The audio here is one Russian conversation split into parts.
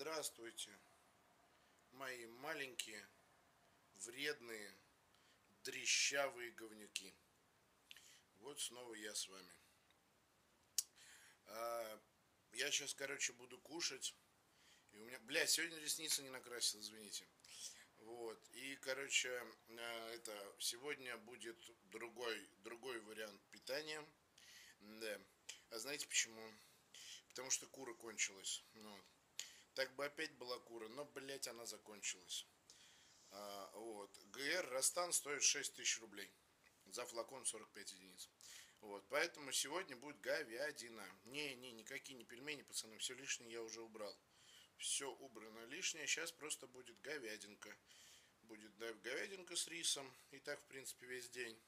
Здравствуйте, мои маленькие, вредные, дрещавые говнюки. Вот снова я с вами. А, я сейчас, короче, буду кушать. И у меня, бля, сегодня ресницы не накрасил, извините. Вот. И, короче, а, это сегодня будет другой, другой вариант питания. Да. А знаете почему? Потому что кура кончилась. Ну, так бы опять была кура, но, блять, она закончилась. А, вот. ГР Растан стоит 6 тысяч рублей. За флакон 45 единиц. Вот, поэтому сегодня будет говядина. Не, не, никакие не пельмени, пацаны, все лишнее я уже убрал. Все убрано лишнее, сейчас просто будет говядинка. Будет да, говядинка с рисом, и так, в принципе, весь день.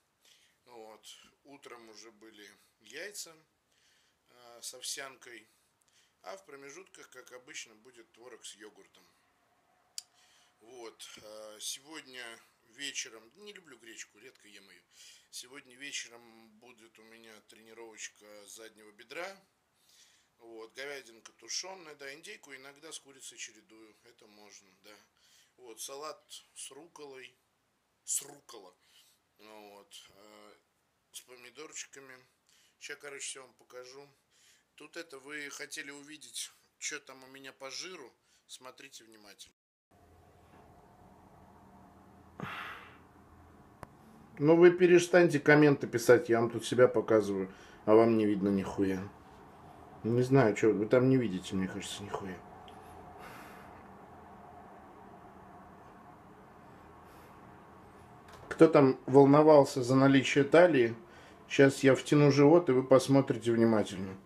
Вот, утром уже были яйца э, с овсянкой, а в промежутках, как обычно, будет творог с йогуртом. Вот. А, сегодня вечером, не люблю гречку, редко ем ее. Сегодня вечером будет у меня тренировочка заднего бедра. Вот, говядинка тушеная, да, индейку иногда с курицей чередую, это можно, да. Вот, салат с руколой, с рукола, вот, э, с помидорчиками. Сейчас, короче, все вам покажу. Тут это вы хотели увидеть, что там у меня по жиру. Смотрите внимательно. Ну вы перестаньте комменты писать, я вам тут себя показываю, а вам не видно нихуя. Не знаю, что вы там не видите, мне кажется, нихуя. Кто там волновался за наличие талии, сейчас я втяну живот, и вы посмотрите внимательно.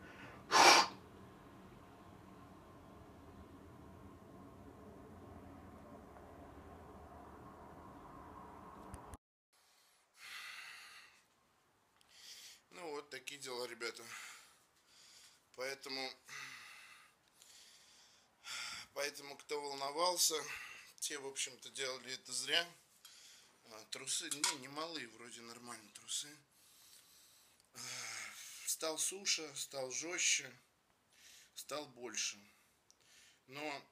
Ну вот такие дела, ребята. Поэтому, поэтому кто волновался, те, в общем-то, делали это зря. А, трусы, не, не малые, вроде нормальные трусы. Стал суше, стал жестче, стал больше. Но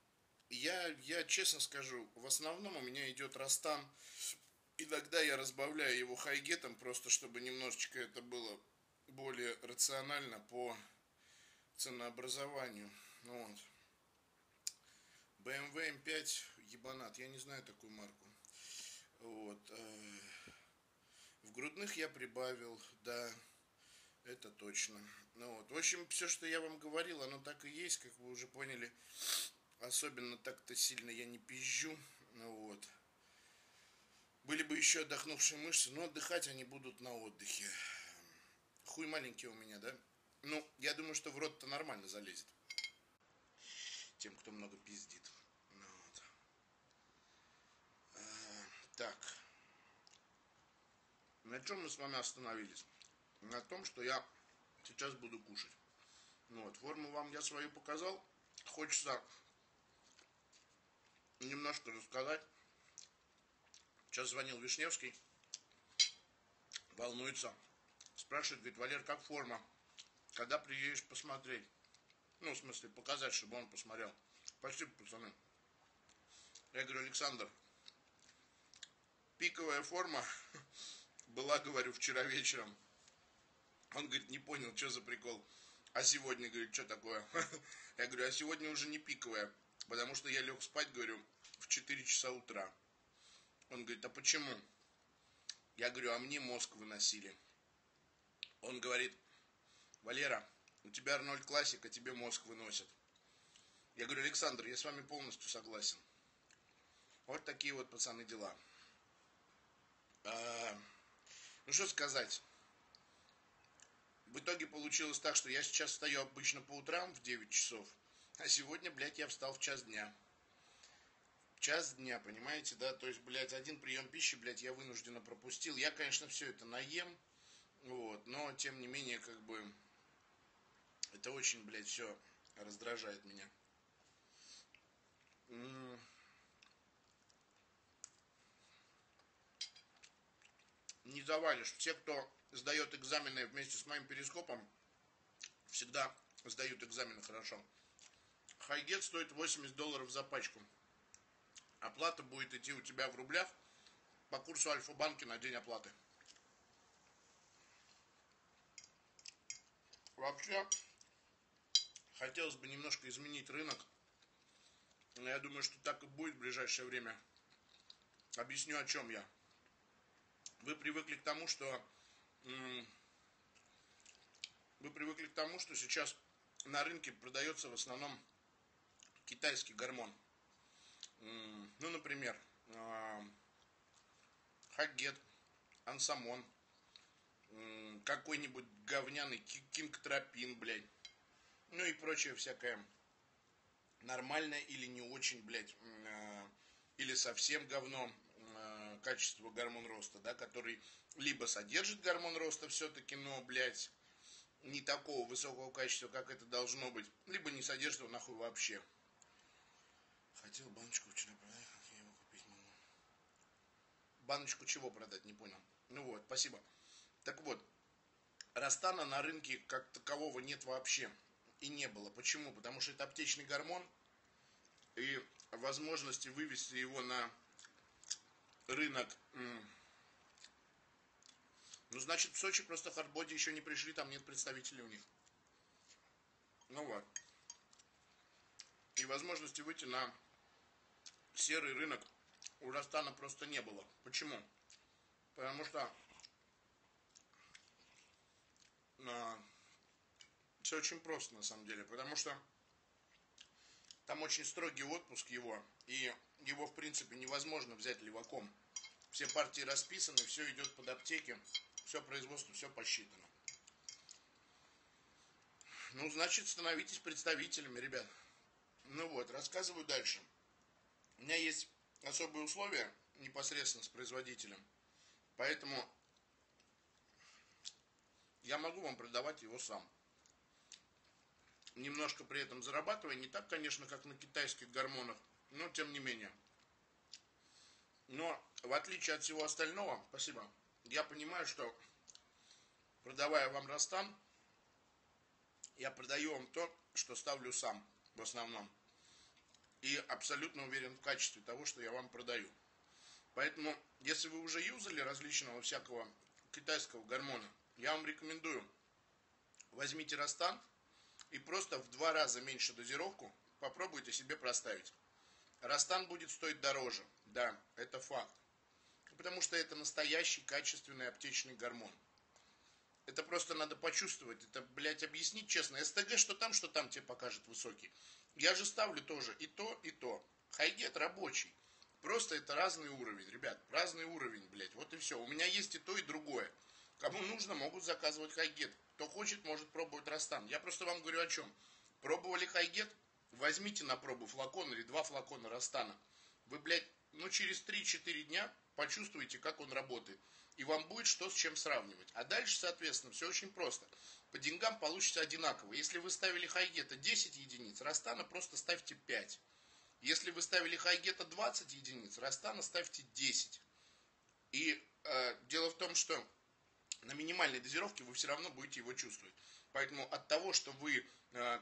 я, я честно скажу, в основном у меня идет растан. Иногда я разбавляю его хайгетом, просто чтобы немножечко это было более рационально по ценообразованию. Ну вот. BMW M5 ебанат. Я не знаю такую марку. Вот. Э, в грудных я прибавил, да, это точно. Ну вот. В общем, все, что я вам говорил, оно так и есть, как вы уже поняли. Особенно так-то сильно я не пизжу. Ну вот. Были бы еще отдохнувшие мышцы, но отдыхать они будут на отдыхе. Хуй маленький у меня, да? Ну, я думаю, что в рот-то нормально залезет. Тем, кто много пиздит. Ну, вот. а, так. На чем мы с вами остановились? На том, что я сейчас буду кушать. Ну, вот, форму вам я свою показал. Хочется немножко рассказать. Сейчас звонил Вишневский. Волнуется спрашивает, говорит, Валер, как форма? Когда приедешь посмотреть? Ну, в смысле, показать, чтобы он посмотрел. Спасибо, пацаны. Я говорю, Александр, пиковая форма была, говорю, вчера вечером. Он говорит, не понял, что за прикол. А сегодня, говорит, что такое? Я говорю, а сегодня уже не пиковая, потому что я лег спать, говорю, в 4 часа утра. Он говорит, а почему? Я говорю, а мне мозг выносили. Он говорит, Валера, у тебя Арнольд классик, а тебе мозг выносит. Я говорю, Александр, я с вами полностью согласен. Вот такие вот, пацаны, дела. А, ну, что сказать. В итоге получилось так, что я сейчас встаю обычно по утрам в 9 часов, а сегодня, блядь, я встал в час дня. В час дня, понимаете, да? То есть, блядь, один прием пищи, блядь, я вынужденно пропустил. Я, конечно, все это наем, вот, но, тем не менее, как бы, это очень, блядь, все раздражает меня. Не завалишь. Все, кто сдает экзамены вместе с моим перископом, всегда сдают экзамены хорошо. Хайгет стоит 80 долларов за пачку. Оплата будет идти у тебя в рублях по курсу Альфа-банки на день оплаты. Вообще, хотелось бы немножко изменить рынок. Но я думаю, что так и будет в ближайшее время. Объясню, о чем я. Вы привыкли к тому, что вы привыкли к тому, что сейчас на рынке продается в основном китайский гормон. Ну, например, а, Хагет, Ансамон, какой-нибудь говняный кингтропин, блядь. Ну и прочее всякое нормальное или не очень, блядь, а, или совсем говно а, качество гормон роста, да, который либо содержит гормон роста все-таки, но, блядь, не такого высокого качества, как это должно быть, либо не содержит его нахуй вообще. Хотел баночку вчера продать, я его купить могу. Баночку чего продать, не понял. Ну вот, спасибо. Так вот, Растана на рынке как такового нет вообще. И не было. Почему? Потому что это аптечный гормон. И возможности вывести его на рынок ну, значит, в Сочи просто хардбоди еще не пришли, там нет представителей у них. Ну вот. И возможности выйти на серый рынок у Растана просто не было. Почему? Потому что а, все очень просто на самом деле. Потому что там очень строгий отпуск его, и его в принципе невозможно взять леваком. Все партии расписаны, все идет под аптеки все производство, все посчитано. Ну, значит, становитесь представителями, ребят. Ну вот, рассказываю дальше. У меня есть особые условия непосредственно с производителем. Поэтому я могу вам продавать его сам. Немножко при этом зарабатывая, не так, конечно, как на китайских гормонах, но тем не менее. Но в отличие от всего остального, спасибо, я понимаю, что продавая вам Растан, я продаю вам то, что ставлю сам в основном. И абсолютно уверен в качестве того, что я вам продаю. Поэтому, если вы уже юзали различного всякого китайского гормона, я вам рекомендую, возьмите Растан и просто в два раза меньше дозировку попробуйте себе проставить. Растан будет стоить дороже, да, это факт потому что это настоящий качественный аптечный гормон. Это просто надо почувствовать, это, блядь, объяснить честно. СТГ, что там, что там тебе покажет высокий. Я же ставлю тоже и то, и то. Хайгет рабочий. Просто это разный уровень, ребят, разный уровень, блядь. Вот и все. У меня есть и то, и другое. Кому нужно, могут заказывать хайгет. Кто хочет, может пробовать Растан. Я просто вам говорю о чем. Пробовали хайгет? Возьмите на пробу флакон или два флакона Растана. Вы, блядь, ну через 3-4 дня почувствуете, как он работает. И вам будет что с чем сравнивать. А дальше, соответственно, все очень просто. По деньгам получится одинаково. Если вы ставили хайгета 10 единиц, Растана просто ставьте 5. Если вы ставили хайгета 20 единиц, Растана ставьте 10. И э, дело в том, что на минимальной дозировке вы все равно будете его чувствовать. Поэтому от того, что вы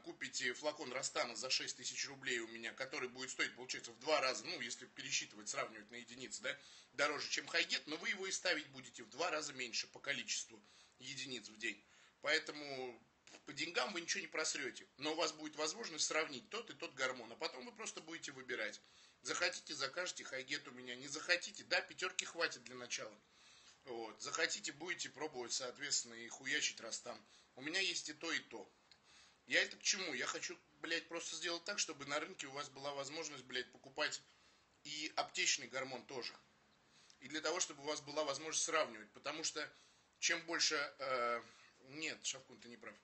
купите флакон Растана за 6 тысяч рублей у меня, который будет стоить, получается, в два раза, ну, если пересчитывать, сравнивать на единицы, да, дороже, чем Хайгет, но вы его и ставить будете в два раза меньше по количеству единиц в день. Поэтому по деньгам вы ничего не просрете. Но у вас будет возможность сравнить тот и тот гормон. А потом вы просто будете выбирать. Захотите, закажете хайгет у меня. Не захотите, да, пятерки хватит для начала. Вот. Захотите, будете пробовать, соответственно, и хуячить растам. У меня есть и то, и то. Я это к чему? Я хочу, блядь, просто сделать так, чтобы на рынке у вас была возможность, блядь, покупать и аптечный гормон тоже. И для того, чтобы у вас была возможность сравнивать. Потому что чем больше... Э, нет, Шавкун, ты не прав.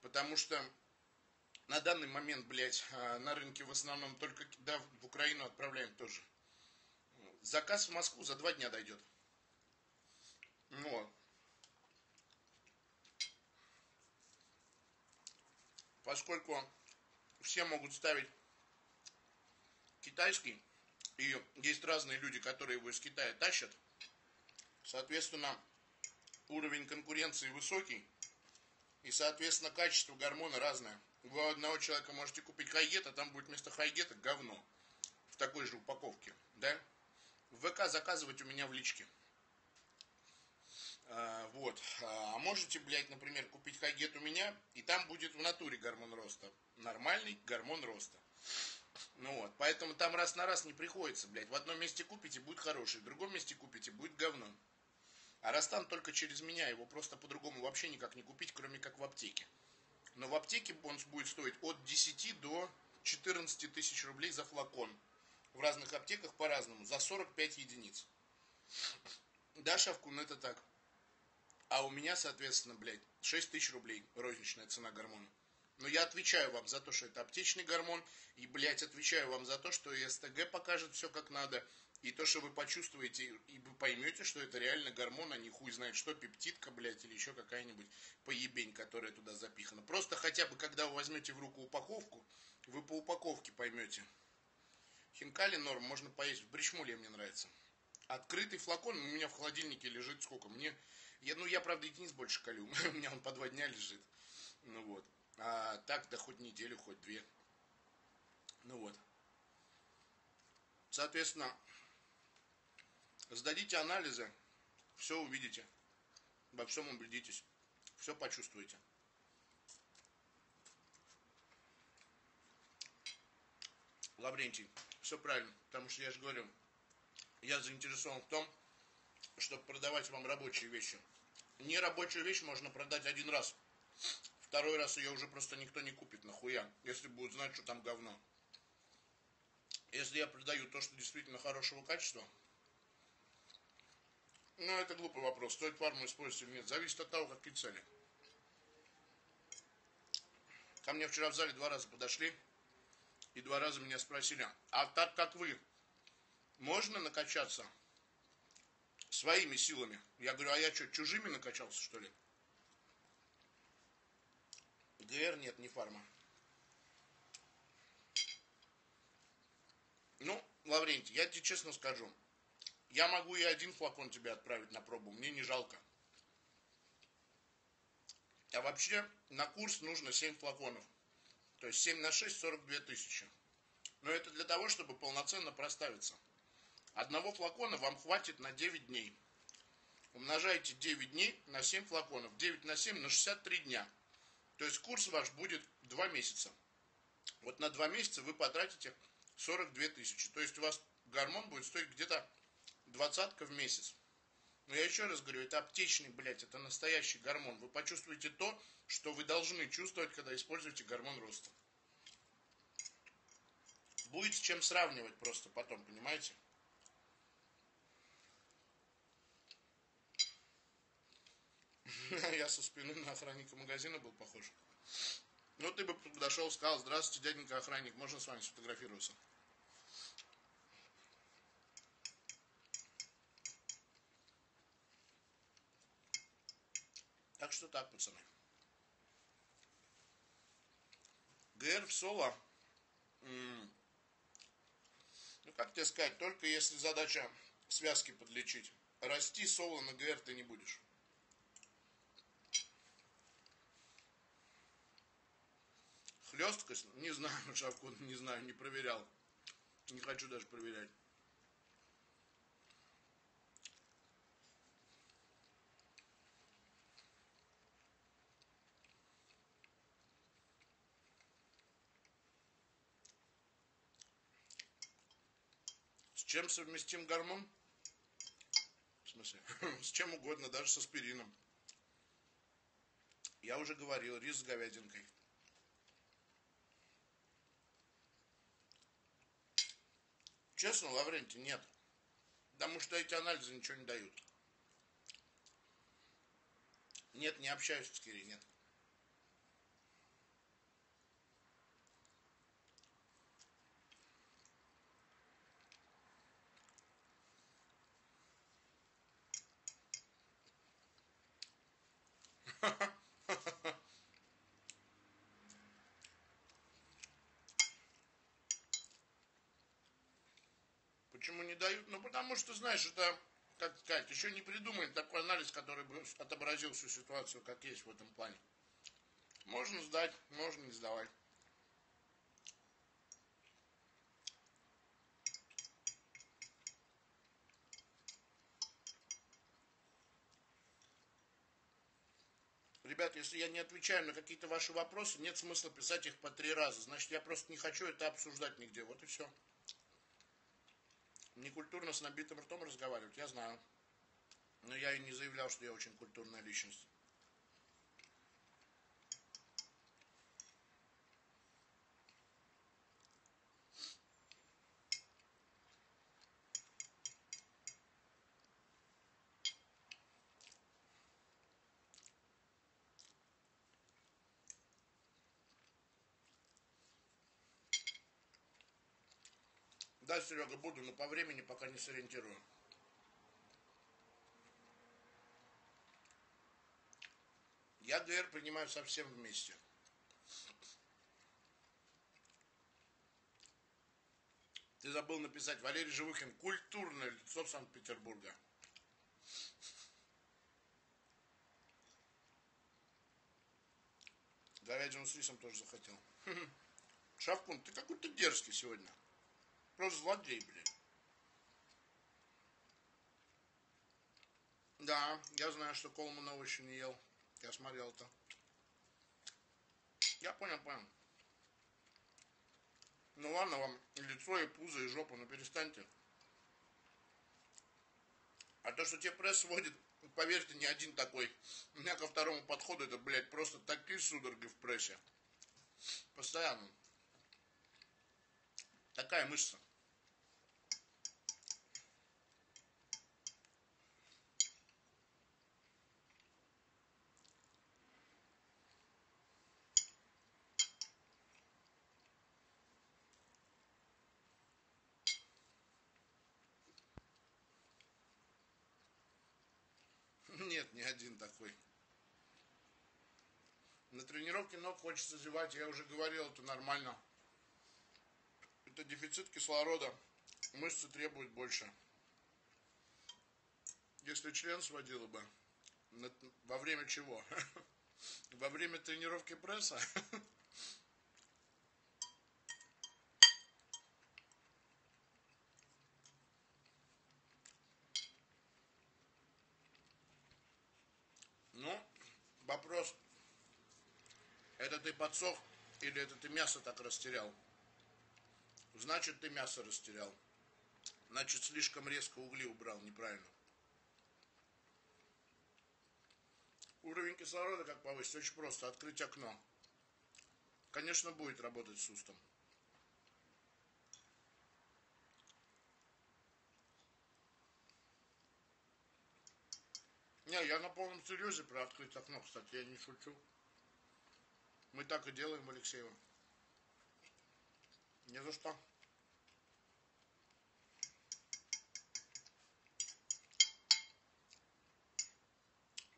Потому что на данный момент, блядь, э, на рынке в основном только да, в Украину отправляем тоже. Заказ в Москву за два дня дойдет. Вот. Поскольку все могут ставить китайский, и есть разные люди, которые его из Китая тащат, соответственно, уровень конкуренции высокий, и, соответственно, качество гормона разное. Вы одного человека можете купить хайгет, а там будет вместо хайгета говно. В такой же упаковке, да? В ВК заказывать у меня в личке. А, вот. А можете, блядь, например, купить хайгет у меня, и там будет в натуре гормон роста. Нормальный гормон роста. Ну вот, поэтому там раз на раз не приходится, блядь. В одном месте купите, будет хороший, в другом месте купите, будет говно. А раз там только через меня, его просто по-другому вообще никак не купить, кроме как в аптеке. Но в аптеке он будет стоить от 10 до 14 тысяч рублей за флакон. В разных аптеках по-разному, за 45 единиц. Да, Шавкун, это так. А у меня, соответственно, блядь, 6 тысяч рублей розничная цена гормона. Но я отвечаю вам за то, что это аптечный гормон. И, блядь, отвечаю вам за то, что СТГ покажет все как надо. И то, что вы почувствуете, и вы поймете, что это реально гормон, а не хуй знает что, пептидка, блядь, или еще какая-нибудь поебень, которая туда запихана. Просто хотя бы, когда вы возьмете в руку упаковку, вы по упаковке поймете. Хинкали норм, можно поесть. В бричмуле мне нравится. Открытый флакон у меня в холодильнике лежит сколько? Мне, я, ну я, правда, единиц больше колю. у меня он по два дня лежит. Ну вот. А так, да хоть неделю, хоть две. Ну вот. Соответственно, сдадите анализы, все увидите, во всем убедитесь, все почувствуете. Лаврентий, все правильно, потому что я же говорю, я заинтересован в том, чтобы продавать вам рабочие вещи. Нерабочую вещь можно продать один раз – Второй раз ее уже просто никто не купит, нахуя, если будут знать, что там говно. Если я продаю то, что действительно хорошего качества, ну, это глупый вопрос. Стоит фарму использовать или нет. Зависит от того, какие цели. Ко мне вчера в зале два раза подошли, и два раза меня спросили, а так как вы, можно накачаться своими силами? Я говорю, а я что, чужими накачался, что ли? ГР нет, не фарма. Ну, Лаврентий, я тебе честно скажу. Я могу и один флакон тебе отправить на пробу, мне не жалко. А вообще на курс нужно 7 флаконов. То есть 7 на 6, 42 тысячи. Но это для того, чтобы полноценно проставиться. Одного флакона вам хватит на 9 дней. Умножайте 9 дней на 7 флаконов. 9 на 7 на 63 дня. То есть курс ваш будет 2 месяца. Вот на 2 месяца вы потратите 42 тысячи. То есть у вас гормон будет стоить где-то двадцатка в месяц. Но я еще раз говорю, это аптечный, блядь, это настоящий гормон. Вы почувствуете то, что вы должны чувствовать, когда используете гормон роста. Будет с чем сравнивать просто потом, понимаете? Я со спины на охранника магазина был похож. Ну, ты бы подошел, сказал, здравствуйте, дяденька охранник, можно с вами сфотографироваться? Так что так, пацаны. ГР в соло, ну, как тебе сказать, только если задача связки подлечить. Расти соло на ГР ты не будешь. Хлесткость? Не знаю, шапку не знаю, не проверял. Не хочу даже проверять. С чем совместим гормон? В смысле? С чем угодно, даже с аспирином. Я уже говорил, рис с говядинкой. Честно, Лаврентий, нет. Потому что эти анализы ничего не дают. Нет, не общаюсь с Кири, нет. Почему не дают? Ну, потому что, знаешь, это, как сказать, еще не придумали такой анализ, который бы отобразил всю ситуацию, как есть в этом плане. Можно сдать, можно не сдавать. Ребят, если я не отвечаю на какие-то ваши вопросы, нет смысла писать их по три раза. Значит, я просто не хочу это обсуждать нигде. Вот и все. Некультурно с набитым ртом разговаривать, я знаю. Но я и не заявлял, что я очень культурная личность. Да, Серега, буду, но по времени пока не сориентирую. Я ГР принимаю совсем вместе. Ты забыл написать Валерий Живухин, культурное лицо Санкт-Петербурга. Говядину с рисом тоже захотел. Шавкун, ты какой-то дерзкий сегодня. Просто злодей, блин. Да, я знаю, что Колманова еще не ел. Я смотрел-то. Я понял, понял. Ну ладно вам, лицо и пузо, и жопа, ну перестаньте. А то, что тебе пресс сводит, поверьте, не один такой. У меня ко второму подходу это, блядь, просто такие судороги в прессе. Постоянно. Такая мышца. Нет, не один такой. На тренировке ног хочется зевать, я уже говорил, это нормально. Это дефицит кислорода. Мышцы требуют больше. Если член сводило бы, во время чего? Во время тренировки пресса? Ну, вопрос, это ты подсох или это ты мясо так растерял? Значит, ты мясо растерял. Значит, слишком резко угли убрал, неправильно. Уровень кислорода как повысить? Очень просто. Открыть окно. Конечно, будет работать с устом. Не, я на полном серьезе про открыть окно, кстати, я не шучу. Мы так и делаем, Алексеева. Не за что.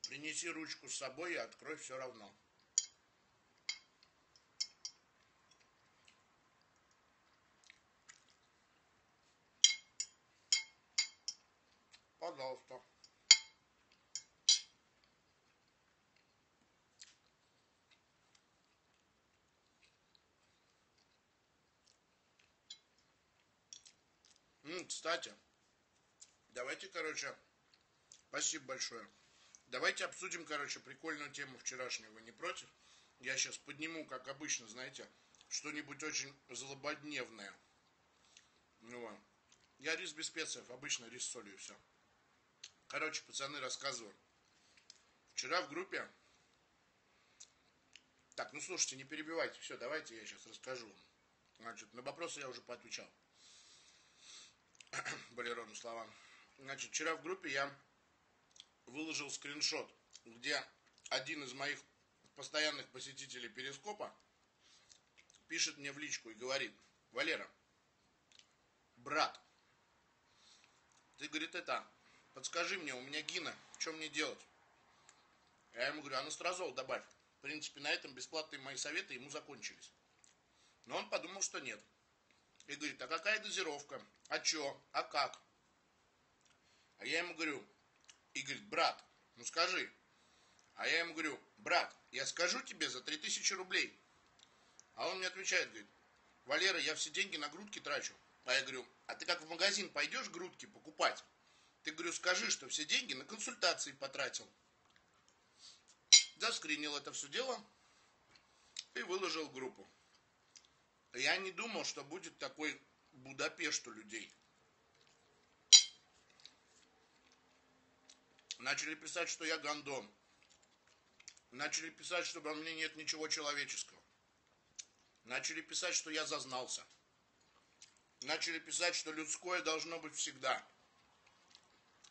Принеси ручку с собой и открой все равно. Пожалуйста. Кстати, давайте, короче, спасибо большое. Давайте обсудим, короче, прикольную тему вчерашнего. Не против? Я сейчас подниму, как обычно, знаете, что-нибудь очень злободневное. Ну, я рис без специев, обычно рис с солью и все. Короче, пацаны, рассказываю. Вчера в группе... Так, ну слушайте, не перебивайте. Все, давайте я сейчас расскажу. Значит, на вопросы я уже поотвечал. Болерону словам. Значит, вчера в группе я выложил скриншот, где один из моих постоянных посетителей Перископа пишет мне в личку и говорит, Валера, брат, ты, говорит, это, подскажи мне, у меня гина, что мне делать? Я ему говорю, анастрозол добавь. В принципе, на этом бесплатные мои советы ему закончились. Но он подумал, что нет. И говорит, а какая дозировка? А чё? А как? А я ему говорю, и говорит, брат, ну скажи, А я ему говорю, брат, я скажу тебе за 3000 рублей. А он мне отвечает, говорит, Валера, я все деньги на грудки трачу. А я говорю, а ты как в магазин пойдешь грудки покупать? Ты, говорю, скажи, что все деньги на консультации потратил. Заскринил это все дело и выложил в группу. Я не думал, что будет такой Будапешт у людей. Начали писать, что я гандон. Начали писать, что во мне нет ничего человеческого. Начали писать, что я зазнался. Начали писать, что людское должно быть всегда.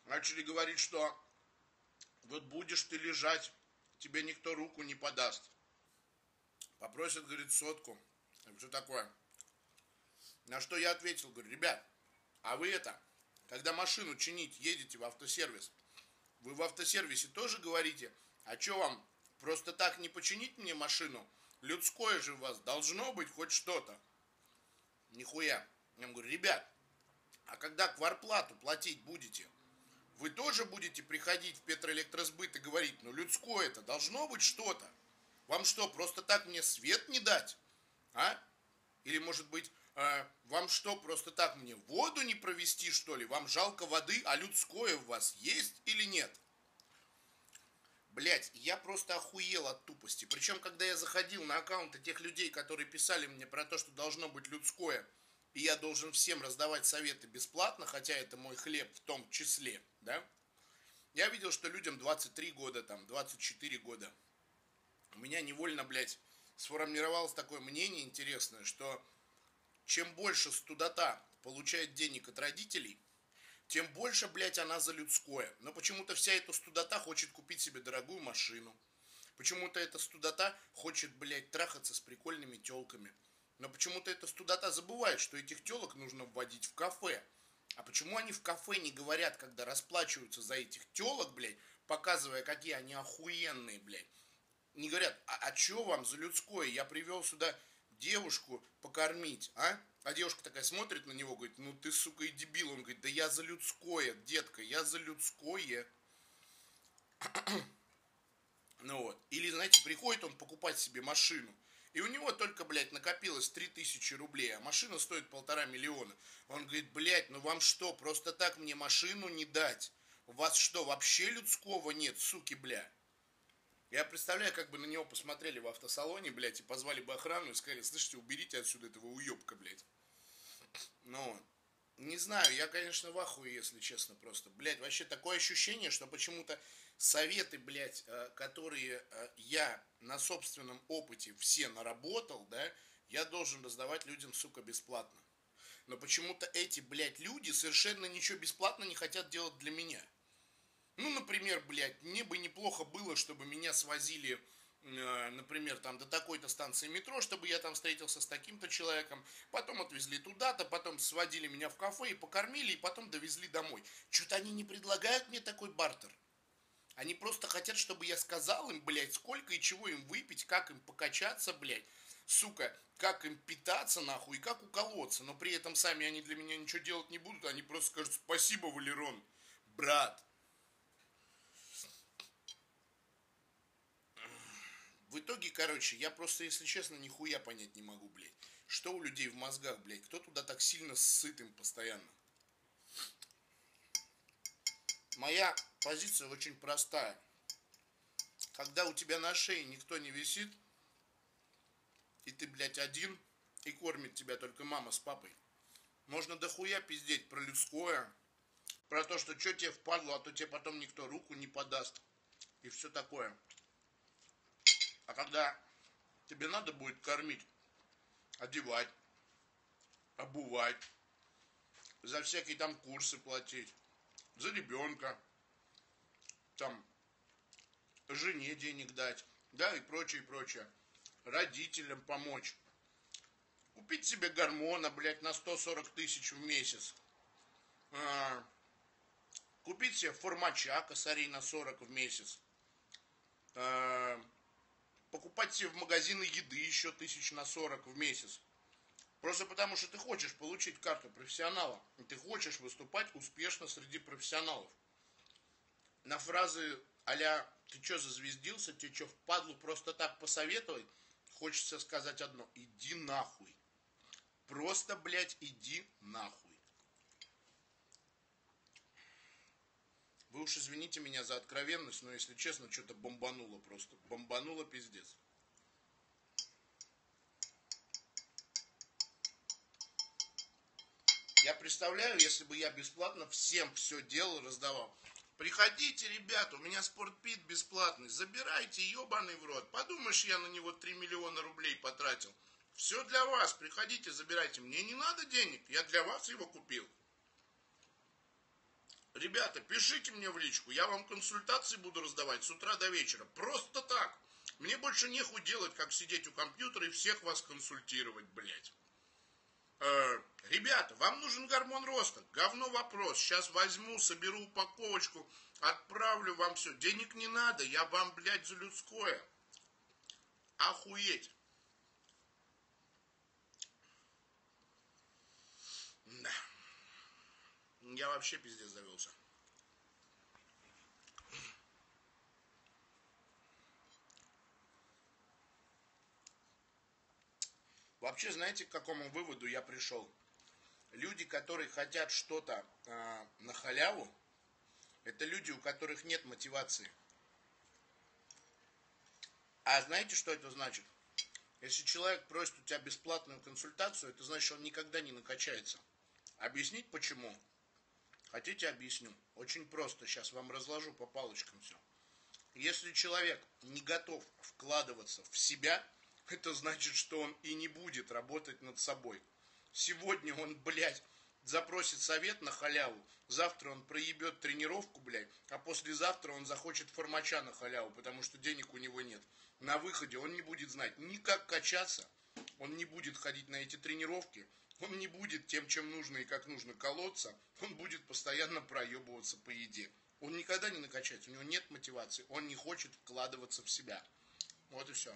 Начали говорить, что вот будешь ты лежать, тебе никто руку не подаст. Попросят, говорит, сотку. Что такое? На что я ответил, говорю, ребят, а вы это, когда машину чинить, едете в автосервис, вы в автосервисе тоже говорите, а что вам, просто так не починить мне машину? Людское же у вас должно быть хоть что-то. Нихуя. Я ему говорю, ребят, а когда кварплату платить будете, вы тоже будете приходить в Петроэлектросбыт и говорить, ну людское это должно быть что-то. Вам что, просто так мне свет не дать? А? Или, может быть, э, вам что, просто так мне воду не провести, что ли? Вам жалко воды, а людское у вас есть или нет? Блять, я просто охуел от тупости. Причем, когда я заходил на аккаунты тех людей, которые писали мне про то, что должно быть людское, и я должен всем раздавать советы бесплатно, хотя это мой хлеб в том числе, да, я видел, что людям 23 года, там, 24 года. У меня невольно, блядь, сформировалось такое мнение интересное, что чем больше студота получает денег от родителей, тем больше, блядь, она за людское. Но почему-то вся эта студота хочет купить себе дорогую машину. Почему-то эта студота хочет, блядь, трахаться с прикольными телками. Но почему-то эта студота забывает, что этих телок нужно вводить в кафе. А почему они в кафе не говорят, когда расплачиваются за этих телок, блядь, показывая, какие они охуенные, блядь? Не говорят, а, а что вам за людское? Я привел сюда девушку покормить, а? А девушка такая смотрит на него, говорит, ну ты, сука, и дебил. Он говорит, да я за людское, детка, я за людское. ну вот. Или, знаете, приходит он покупать себе машину. И у него только, блядь, накопилось 3000 рублей, а машина стоит полтора миллиона. Он говорит, блядь, ну вам что, просто так мне машину не дать? У вас что, вообще людского нет, суки, бля? Я представляю, как бы на него посмотрели в автосалоне, блядь, и позвали бы охрану и сказали, слышите, уберите отсюда этого уебка, блядь. Ну, не знаю, я, конечно, в ахуе, если честно, просто. Блядь, вообще такое ощущение, что почему-то советы, блядь, э, которые э, я на собственном опыте все наработал, да, я должен раздавать людям, сука, бесплатно. Но почему-то эти, блядь, люди совершенно ничего бесплатно не хотят делать для меня. Ну, например, блядь, мне бы неплохо было, чтобы меня свозили, э, например, там до такой-то станции метро, чтобы я там встретился с таким-то человеком, потом отвезли туда-то, потом сводили меня в кафе и покормили, и потом довезли домой. Что-то они не предлагают мне такой бартер. Они просто хотят, чтобы я сказал им, блядь, сколько и чего им выпить, как им покачаться, блядь, сука, как им питаться, нахуй, и как уколоться. Но при этом сами они для меня ничего делать не будут, они просто скажут, спасибо, Валерон, брат. В итоге, короче, я просто, если честно, нихуя понять не могу, блядь. Что у людей в мозгах, блядь? Кто туда так сильно сытым постоянно? Моя позиция очень простая. Когда у тебя на шее никто не висит, и ты, блядь, один, и кормит тебя только мама с папой, можно дохуя пиздеть про людское, про то, что что тебе впадло, а то тебе потом никто руку не подаст, и все такое. А когда тебе надо будет кормить, одевать, обувать, за всякие там курсы платить, за ребенка, там, жене денег дать, да, и прочее, и прочее, родителям помочь, купить себе гормона, блядь, на 140 тысяч в месяц, а, купить себе формача косарей на 40 в месяц, а, покупать себе в магазины еды еще тысяч на 40 в месяц. Просто потому, что ты хочешь получить карту профессионала. И ты хочешь выступать успешно среди профессионалов. На фразы а Ты что, зазвездился? Тебе что, впадлу просто так посоветовать? Хочется сказать одно. Иди нахуй. Просто, блядь, иди нахуй. Вы уж извините меня за откровенность, но если честно, что-то бомбануло просто. Бомбануло пиздец. Я представляю, если бы я бесплатно всем все делал, раздавал. Приходите, ребята, у меня спортпит бесплатный, забирайте, ебаный в рот. Подумаешь, я на него 3 миллиона рублей потратил. Все для вас, приходите, забирайте. Мне не надо денег, я для вас его купил. Ребята, пишите мне в личку, я вам консультации буду раздавать с утра до вечера. Просто так. Мне больше нехуй делать, как сидеть у компьютера и всех вас консультировать, блядь. Э, ребята, вам нужен гормон роста. Говно вопрос. Сейчас возьму, соберу упаковочку, отправлю вам все. Денег не надо, я вам, блядь, за людское. Охуеть. Да. Я вообще пиздец завелся. Вообще, знаете, к какому выводу я пришел? Люди, которые хотят что-то э, на халяву, это люди, у которых нет мотивации. А знаете, что это значит? Если человек просит у тебя бесплатную консультацию, это значит, что он никогда не накачается. Объяснить почему? Хотите, объясню? Очень просто, сейчас вам разложу по палочкам все. Если человек не готов вкладываться в себя – это значит, что он и не будет работать над собой. Сегодня он, блядь, запросит совет на халяву, завтра он проебет тренировку, блядь, а послезавтра он захочет формача на халяву, потому что денег у него нет. На выходе он не будет знать ни как качаться, он не будет ходить на эти тренировки, он не будет тем, чем нужно и как нужно колоться, он будет постоянно проебываться по еде. Он никогда не накачается, у него нет мотивации, он не хочет вкладываться в себя. Вот и все.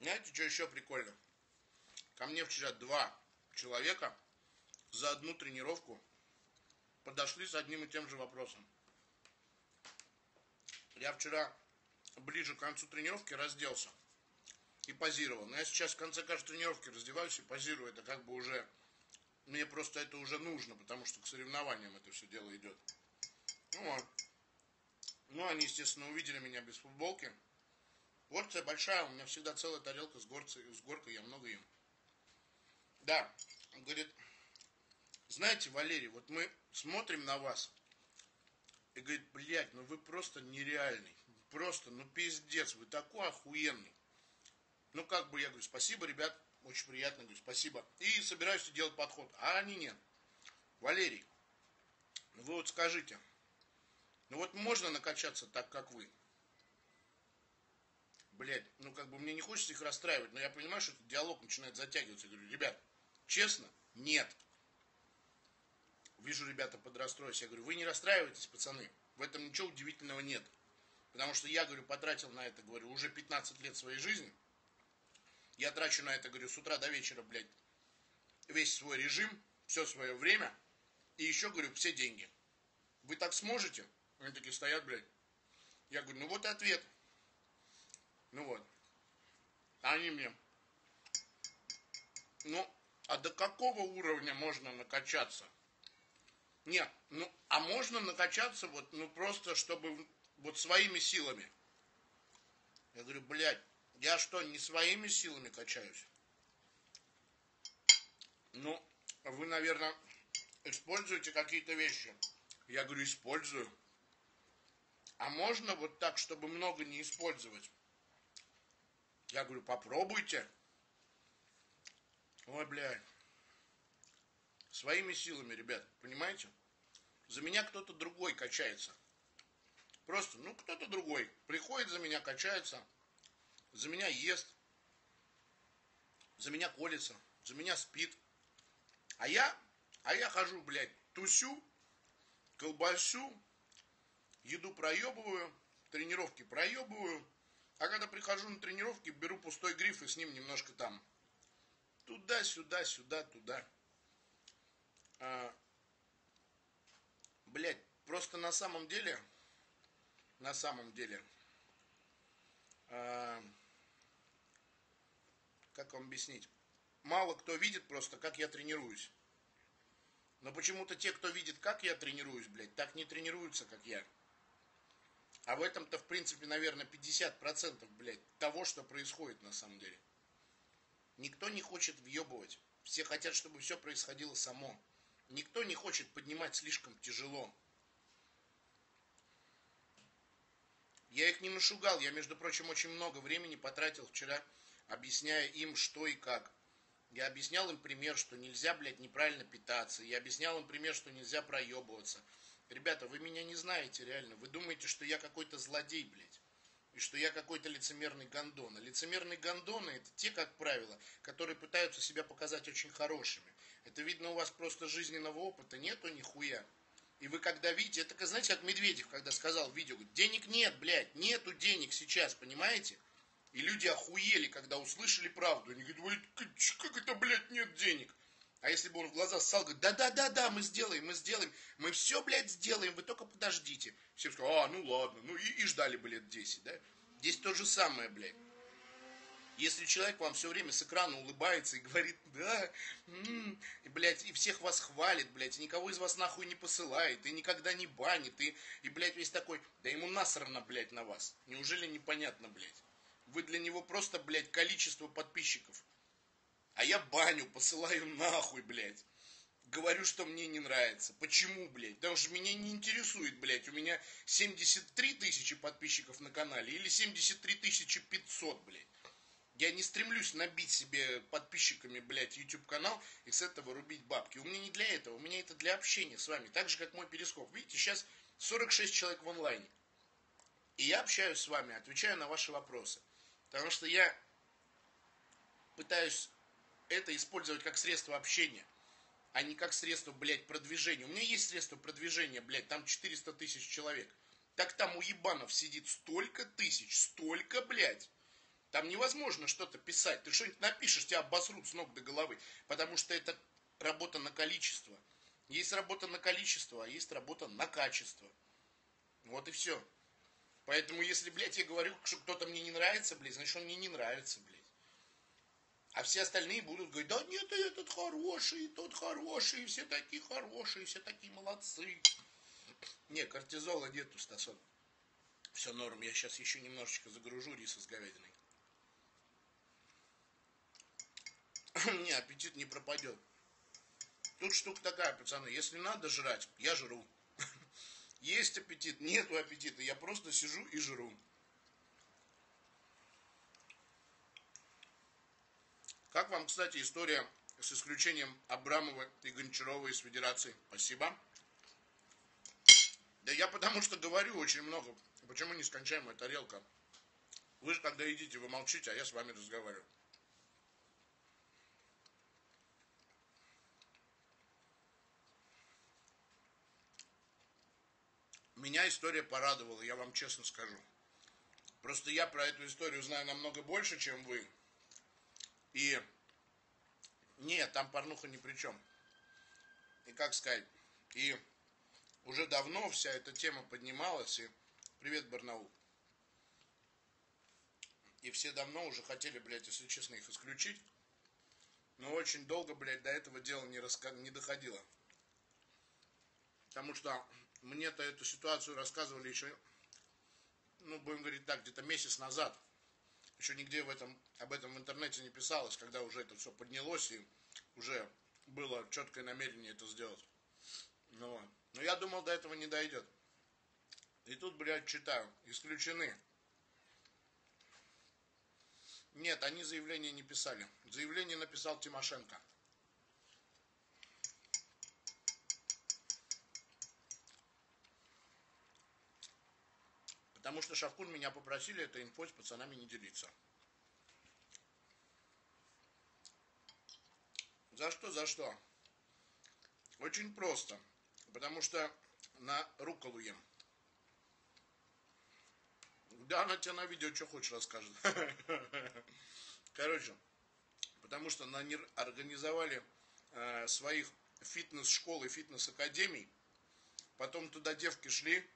Знаете, что еще прикольно? Ко мне вчера два человека за одну тренировку подошли с одним и тем же вопросом. Я вчера ближе к концу тренировки разделся и позировал. Но я сейчас в конце каждой тренировки раздеваюсь и позирую. Это как бы уже... Мне просто это уже нужно, потому что к соревнованиям это все дело идет. Ну вот. Ну, они, естественно, увидели меня без футболки. Порция большая, у меня всегда целая тарелка с, горцей, с горкой, я много ем. Да, он говорит, знаете, Валерий, вот мы смотрим на вас, и говорит, блядь, ну вы просто нереальный, просто, ну пиздец, вы такой охуенный. Ну как бы, я говорю, спасибо, ребят, очень приятно, говорю, спасибо. И собираюсь делать подход, а они нет. Валерий, ну вы вот скажите, ну вот можно накачаться так, как вы? блядь, ну как бы мне не хочется их расстраивать, но я понимаю, что этот диалог начинает затягиваться. Я говорю, ребят, честно, нет. Вижу, ребята подрастроились. Я говорю, вы не расстраивайтесь, пацаны. В этом ничего удивительного нет. Потому что я, говорю, потратил на это, говорю, уже 15 лет своей жизни. Я трачу на это, говорю, с утра до вечера, блядь, весь свой режим, все свое время. И еще, говорю, все деньги. Вы так сможете? Они такие стоят, блядь. Я говорю, ну вот и ответ. Ну вот. Они мне. Ну, а до какого уровня можно накачаться? Нет, ну, а можно накачаться вот, ну, просто, чтобы вот своими силами. Я говорю, блядь, я что, не своими силами качаюсь? Ну, вы, наверное, используете какие-то вещи. Я говорю, использую. А можно вот так, чтобы много не использовать? Я говорю, попробуйте. Ой, блядь. Своими силами, ребят, понимаете? За меня кто-то другой качается. Просто, ну, кто-то другой. Приходит за меня, качается. За меня ест. За меня колется. За меня спит. А я, а я хожу, блядь, тусю, колбасю, еду проебываю, тренировки проебываю, А когда прихожу на тренировки, беру пустой гриф и с ним немножко там туда, сюда, сюда, туда. А, блять, просто на самом деле, на самом деле, а, как вам объяснить? Мало кто видит просто, как я тренируюсь. Но почему-то те, кто видит, как я тренируюсь, блядь, так не тренируются, как я. А в этом-то, в принципе, наверное, 50%, блядь, того, что происходит на самом деле. Никто не хочет въебывать. Все хотят, чтобы все происходило само. Никто не хочет поднимать слишком тяжело. Я их не нашугал. Я, между прочим, очень много времени потратил вчера, объясняя им, что и как. Я объяснял им пример, что нельзя, блядь, неправильно питаться. Я объяснял им пример, что нельзя проебываться. Ребята, вы меня не знаете реально. Вы думаете, что я какой-то злодей, блядь. И что я какой-то лицемерный гондон. А лицемерные гондоны это те, как правило, которые пытаются себя показать очень хорошими. Это видно у вас просто жизненного опыта нету нихуя. И вы когда видите, это, знаете, как Медведев, когда сказал в видео, денег нет, блядь, нету денег сейчас, понимаете? И люди охуели, когда услышали правду. Они говорят, как это, блядь, нет денег? А если бы он в глаза ссал, говорит, да-да-да-да, мы сделаем, мы сделаем, мы все, блядь, сделаем, вы только подождите. Все сказали, а, ну ладно, ну и, и ждали бы лет 10, да? Здесь то же самое, блядь. Если человек вам все время с экрана улыбается и говорит, да, м-м", и, блядь, и всех вас хвалит, блядь, и никого из вас нахуй не посылает, и никогда не банит, и, и блядь, весь такой, да ему насрано, блядь, на вас. Неужели непонятно, блядь? Вы для него просто, блядь, количество подписчиков. А я баню посылаю нахуй, блядь. Говорю, что мне не нравится. Почему, блядь? Потому что меня не интересует, блядь. У меня 73 тысячи подписчиков на канале или 73 тысячи 500, блядь. Я не стремлюсь набить себе подписчиками, блядь, YouTube канал и с этого рубить бабки. У меня не для этого, у меня это для общения с вами. Так же, как мой перископ. Видите, сейчас 46 человек в онлайне. И я общаюсь с вами, отвечаю на ваши вопросы. Потому что я пытаюсь это использовать как средство общения, а не как средство, блядь, продвижения. У меня есть средство продвижения, блядь, там 400 тысяч человек. Так там у ебанов сидит столько тысяч, столько, блядь. Там невозможно что-то писать. Ты что-нибудь напишешь, тебя обосрут с ног до головы. Потому что это работа на количество. Есть работа на количество, а есть работа на качество. Вот и все. Поэтому, если, блядь, я говорю, что кто-то мне не нравится, блядь, значит, он мне не нравится, блядь. А все остальные будут говорить, да нет, этот хороший, тот хороший, все такие хорошие, все такие молодцы. Не, кортизола нету, Стасон. Все норм, я сейчас еще немножечко загружу риса с говядиной. Не, аппетит не пропадет. Тут штука такая, пацаны, если надо жрать, я жру. Есть аппетит, нету аппетита, я просто сижу и жру. Как вам, кстати, история с исключением Абрамова и Гончарова из Федерации? Спасибо. Да я потому что говорю очень много. Почему нескончаемая тарелка? Вы же когда едите, вы молчите, а я с вами разговариваю. Меня история порадовала, я вам честно скажу. Просто я про эту историю знаю намного больше, чем вы. И нет, там порнуха ни при чем. И как сказать, и уже давно вся эта тема поднималась, и привет, Барнаул. И все давно уже хотели, блядь, если честно, их исключить. Но очень долго, блядь, до этого дела не, раска... не доходило. Потому что мне-то эту ситуацию рассказывали еще, ну, будем говорить так, где-то месяц назад. Еще нигде в этом, об этом в интернете не писалось, когда уже это все поднялось и уже было четкое намерение это сделать. Ну, но я думал, до этого не дойдет. И тут, блядь, читаю, исключены. Нет, они заявление не писали. Заявление написал Тимошенко. Потому что Шавкун меня попросили этой инфой с пацанами не делиться. За что, за что? Очень просто. Потому что на руколу ем. Да, она тебе на видео что хочешь расскажет. Короче, потому что они организовали э, своих фитнес-школ и фитнес-академий. Потом туда девки шли.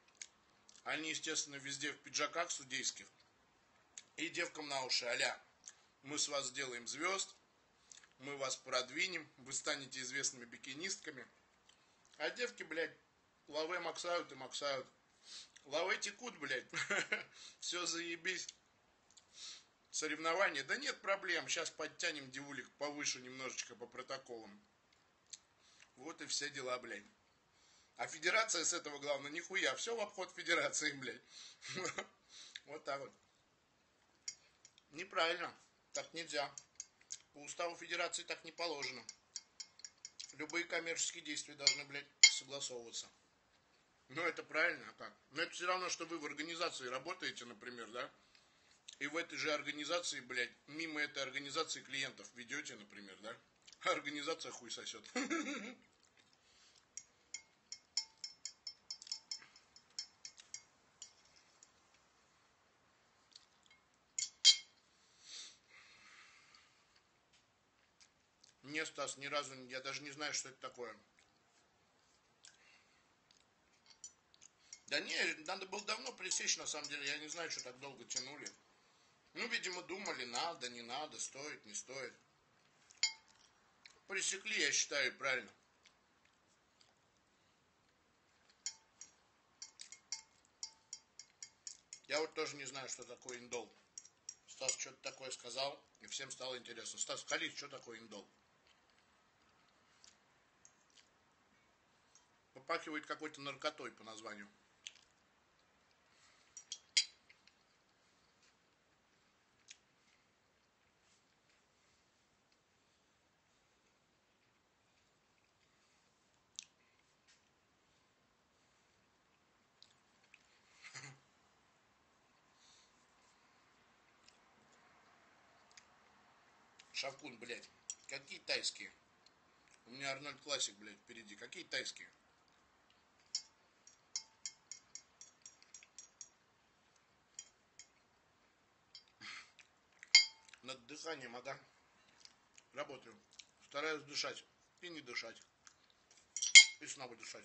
Они, естественно, везде в пиджаках судейских. И девкам на уши, аля, мы с вас сделаем звезд, мы вас продвинем, вы станете известными бикинистками. А девки, блядь, лавы максают и максают. Лавы текут, блядь. Все заебись. Соревнования. Да нет проблем. Сейчас подтянем девулик повыше немножечко по протоколам. Вот и все дела, блядь. А федерация с этого главное, нихуя. Все в обход федерации, блядь. Вот так вот. Неправильно. Так нельзя. По уставу федерации так не положено. Любые коммерческие действия должны, блядь, согласовываться. Ну, это правильно, а как? Но это все равно, что вы в организации работаете, например, да? И в этой же организации, блядь, мимо этой организации клиентов ведете, например, да? А организация хуй сосет. Не, Стас, ни разу, я даже не знаю, что это такое. Да не, надо было давно пресечь, на самом деле. Я не знаю, что так долго тянули. Ну, видимо, думали, надо, не надо, стоит, не стоит. Пресекли, я считаю, правильно. Я вот тоже не знаю, что такое индол. Стас что-то такое сказал, и всем стало интересно. Стас, Халид, что такое индол? Попахивает какой-то наркотой по названию. Шавкун, блядь. Какие тайские? У меня Арнольд Классик, блядь, впереди. Какие тайские? Над дыханием, ага. Работаю. Стараюсь дышать и не дышать. И снова дышать.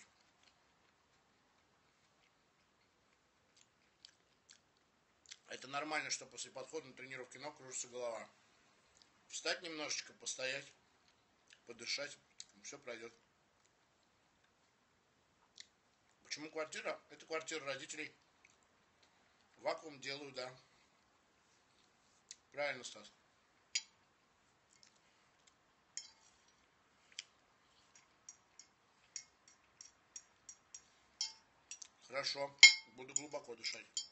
Это нормально, что после подхода на тренировки ног кружится голова. Встать немножечко, постоять, подышать, все пройдет. Почему квартира? Это квартира родителей. Вакуум делаю, да. Правильно, Стас. Хорошо. Буду глубоко дышать.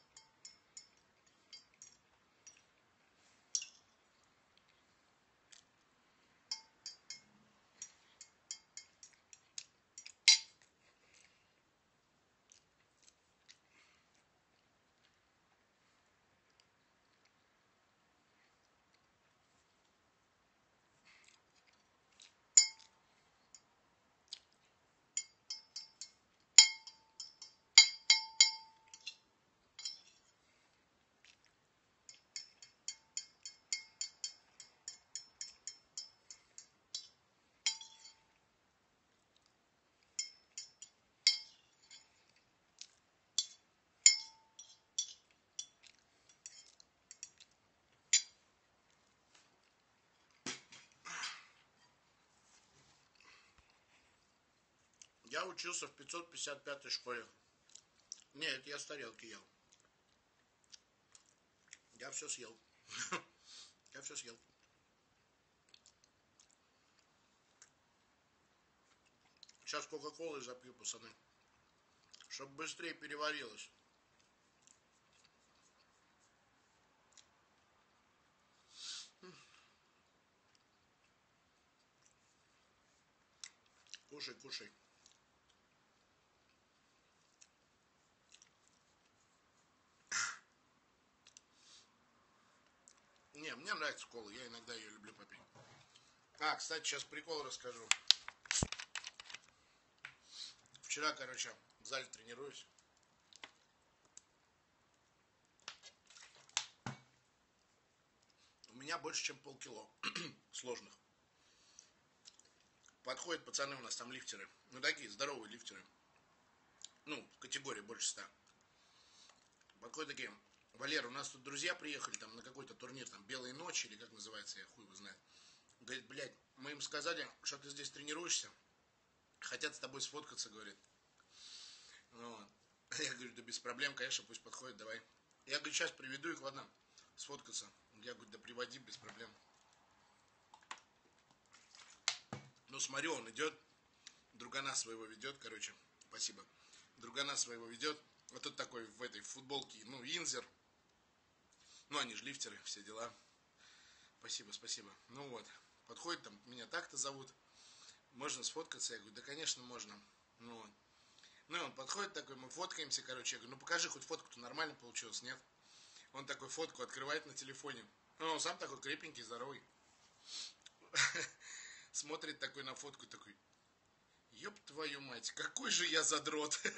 Я учился в 555 школе. Нет, я с тарелки ел. Я все съел. Я все съел. Сейчас Кока-Колы запью, пацаны. Чтобы быстрее переварилось. Кушай, кушай. Мне нравится кола, я иногда ее люблю попить. А, кстати, сейчас прикол расскажу. Вчера, короче, в зале тренируюсь. У меня больше, чем полкило сложных. Подходят пацаны у нас там лифтеры. Ну, такие здоровые лифтеры. Ну, в категории больше ста. Подходят такие, Валера, у нас тут друзья приехали там на какой-то турнир, там, Белые ночи, или как называется, я хуй его знает. Говорит, блядь, мы им сказали, что ты здесь тренируешься, хотят с тобой сфоткаться, говорит. Вот. Я говорю, да без проблем, конечно, пусть подходит, давай. Я говорю, сейчас приведу их, ладно, сфоткаться. Я говорю, да приводи, без проблем. Ну, смотрю, он идет, другана своего ведет, короче, спасибо. Другана своего ведет, вот тут такой в этой футболке, ну, инзер. Ну, они же лифтеры, все дела. Спасибо, спасибо. Ну вот, подходит там, меня так-то зовут. Можно сфоткаться? Я говорю, да, конечно, можно. Ну вот. Ну и он подходит такой, мы фоткаемся, короче. Я говорю, ну покажи, хоть фотку-то нормально получилось, нет? Он такой фотку открывает на телефоне. Ну, он сам такой крепенький, здоровый. Смотрит такой на фотку, такой, ёб твою мать, какой же я задрот.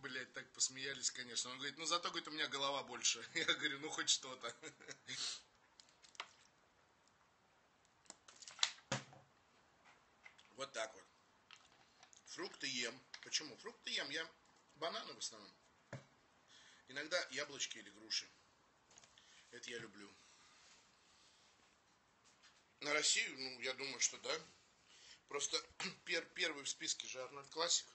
Блять, так посмеялись, конечно. Он говорит, ну зато, говорит, у меня голова больше. Я говорю, ну хоть что-то. Вот так вот. Фрукты ем. Почему? Фрукты ем. Я бананы в основном. Иногда яблочки или груши. Это я люблю. На Россию, ну, я думаю, что да. Просто пер, первый в списке же Арнольд Классик.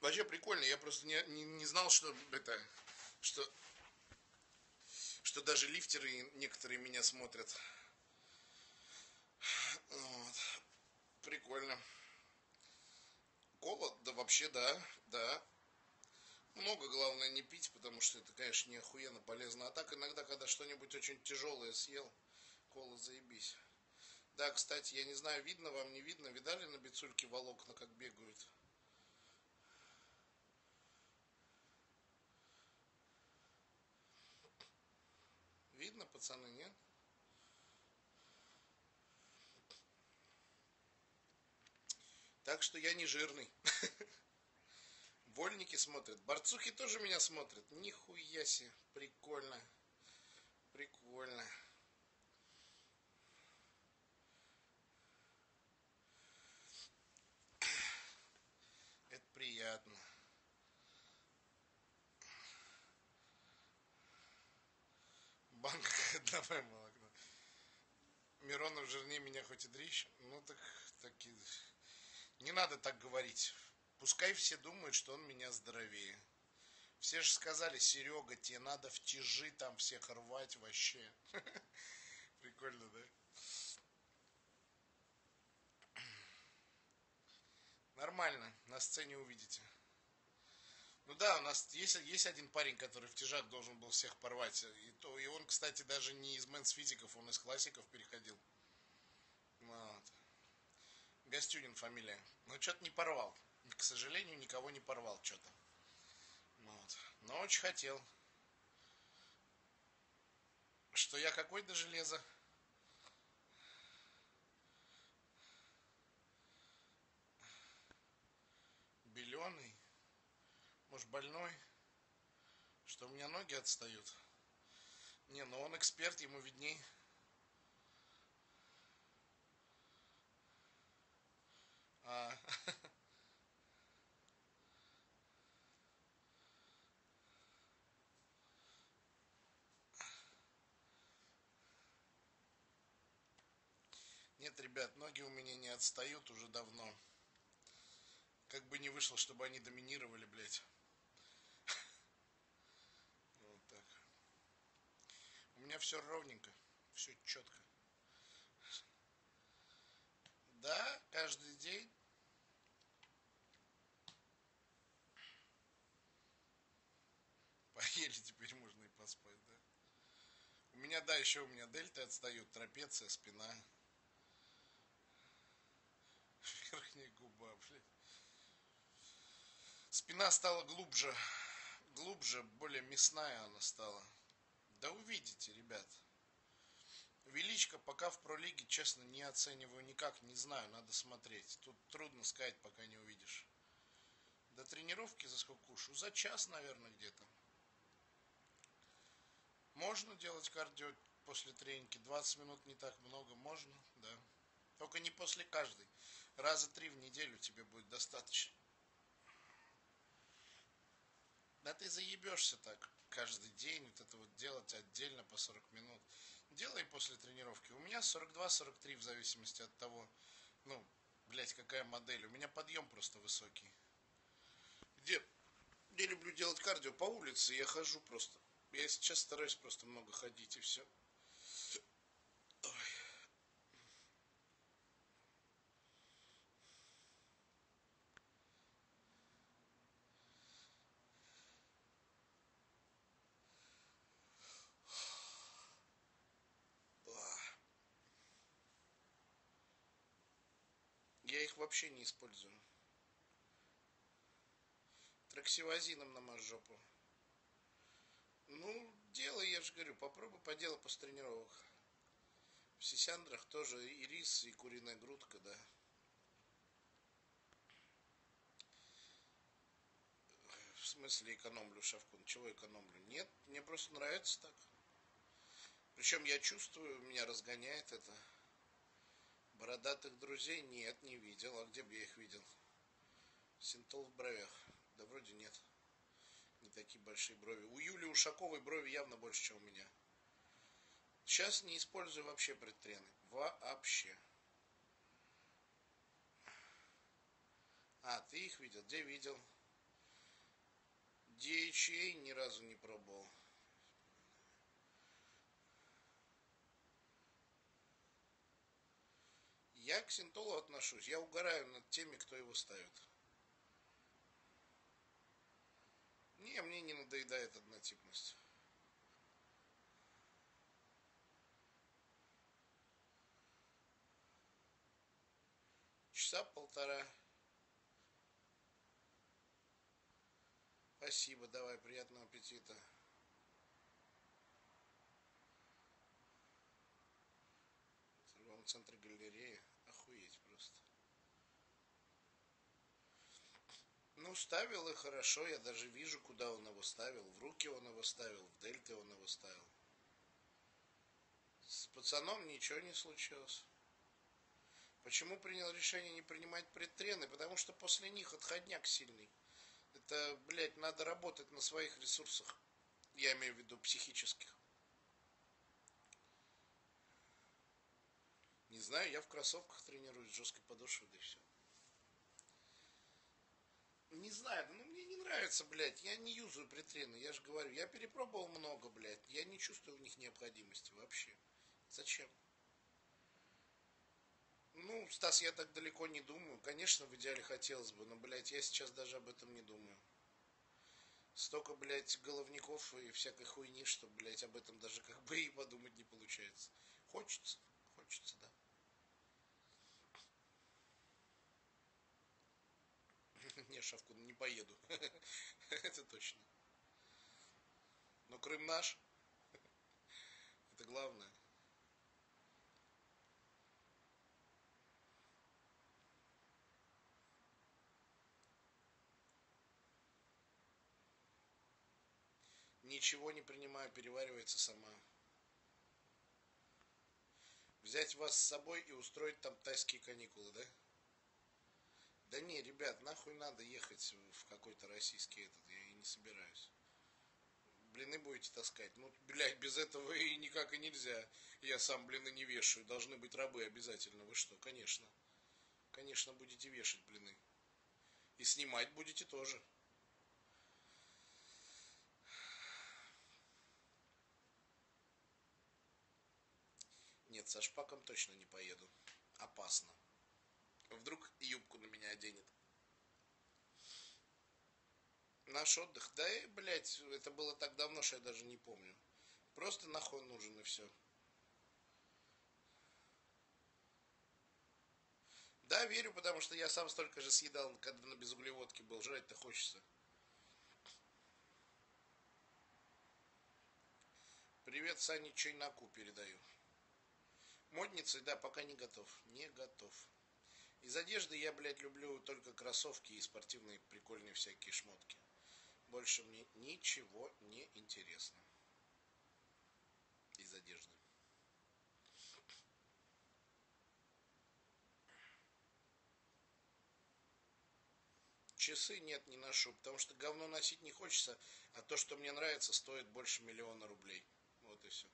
Вообще прикольно, я просто не, не, не знал, что это, что, что даже лифтеры некоторые меня смотрят. Вот. Прикольно. Кола, да вообще, да, да. Много, главное, не пить, потому что это, конечно, не охуенно полезно. А так иногда, когда что-нибудь очень тяжелое съел, кола заебись. Да, кстати, я не знаю, видно вам, не видно. Видали на бицульке волокна, как бегают? Видно, пацаны, нет? Так что я не жирный. Вольники смотрят. Борцухи тоже меня смотрят. Нихуя себе. Прикольно. Это приятно. Банк давай молоко. Миронов жирнее меня хоть и дрищ. Ну так, таки. Не надо так говорить. Пускай все думают, что он меня здоровее. Все же сказали, Серега, тебе надо в тяжи там всех рвать вообще. Прикольно, да? Нормально, на сцене увидите. Ну да, у нас есть, есть один парень, который в тяжах должен был всех порвать. И, то, и он, кстати, даже не из мэнс физиков, он из классиков переходил. Вот. Гостюнин фамилия. Но что-то не порвал. К сожалению, никого не порвал что-то. Вот. Но очень хотел. Что я какой до Может, больной? Что у меня ноги отстают? Не, ну он эксперт, ему видней. А, Нет, ребят, ноги у меня не отстают уже давно. Как бы не вышло, чтобы они доминировали, блядь. Вот так. У меня все ровненько, все четко. Да, каждый день. Поели, теперь можно и поспать, да. У меня, да, еще у меня дельты отстают, трапеция, спина. Верхняя губа, блядь. Спина стала глубже, глубже, более мясная она стала. Да увидите, ребят. Величко пока в пролиге, честно, не оцениваю никак, не знаю, надо смотреть. Тут трудно сказать, пока не увидишь. До тренировки за сколько кушаю? За час, наверное, где-то. Можно делать кардио после тренинги. 20 минут не так много. Можно, да. Только не после каждой. Раза три в неделю тебе будет достаточно. Да ты заебешься так каждый день вот это вот делать отдельно по 40 минут. Делай после тренировки. У меня 42-43 в зависимости от того, ну, блять, какая модель. У меня подъем просто высокий. Где? Я люблю делать кардио по улице, я хожу просто. Я сейчас стараюсь просто много ходить и все. Я их вообще не использую. Траксивозином намажь жопу. Ну, делай, я же говорю, попробуй поделай после тренировок. В сисяндрах тоже и рис, и куриная грудка, да. В смысле экономлю шавкун? Чего экономлю? Нет, мне просто нравится так. Причем я чувствую, меня разгоняет это. Бородатых друзей нет, не видел. А где бы я их видел? Синтол в бровях. Да вроде нет. Не такие большие брови. У Юли Ушаковой брови явно больше, чем у меня. Сейчас не использую вообще предтрены. Вообще. А, ты их видел? Где видел? DHA ни разу не пробовал. Я к синтолу отношусь. Я угораю над теми, кто его ставит. Не, мне не надоедает однотипность. Часа полтора. Спасибо, давай, приятного аппетита. В центре галереи. Охуеть просто. Ну, ставил и хорошо, я даже вижу, куда он его ставил. В руки он его ставил, в дельты он его ставил. С пацаном ничего не случилось. Почему принял решение не принимать предтрены? Потому что после них отходняк сильный. Это, блядь, надо работать на своих ресурсах. Я имею в виду психических. Не знаю, я в кроссовках тренируюсь, жесткой подошвой, да и все. Не знаю, ну мне не нравится, блядь. Я не юзаю притрены, я же говорю. Я перепробовал много, блядь. Я не чувствую в них необходимости вообще. Зачем? Ну, Стас, я так далеко не думаю. Конечно, в идеале хотелось бы, но, блядь, я сейчас даже об этом не думаю. Столько, блядь, головников и всякой хуйни, что, блядь, об этом даже как бы и подумать не получается. Хочется, хочется, да. Не, Шавку, не поеду. Это точно. Но Крым наш. Это главное. Ничего не принимаю, переваривается сама. Взять вас с собой и устроить там тайские каникулы, да? Да не, ребят, нахуй надо ехать в какой-то российский этот, я и не собираюсь. Блины будете таскать. Ну, блядь, без этого и никак и нельзя. Я сам блины не вешаю. Должны быть рабы обязательно. Вы что? Конечно. Конечно, будете вешать блины. И снимать будете тоже. Нет, со шпаком точно не поеду. Опасно. Вдруг юбку на меня оденет. Наш отдых, да и, блядь, это было так давно, что я даже не помню. Просто нахуй нужен и все. Да, верю, потому что я сам столько же съедал, когда на безуглеводке был. Жрать-то хочется. Привет Сане Чайнаку передаю. Модницей, да, пока не готов. Не готов. Из одежды я, блядь, люблю только кроссовки и спортивные прикольные всякие шмотки. Больше мне ничего не интересно. Из одежды. Часы нет, не ношу, потому что говно носить не хочется, а то, что мне нравится, стоит больше миллиона рублей. Вот и все.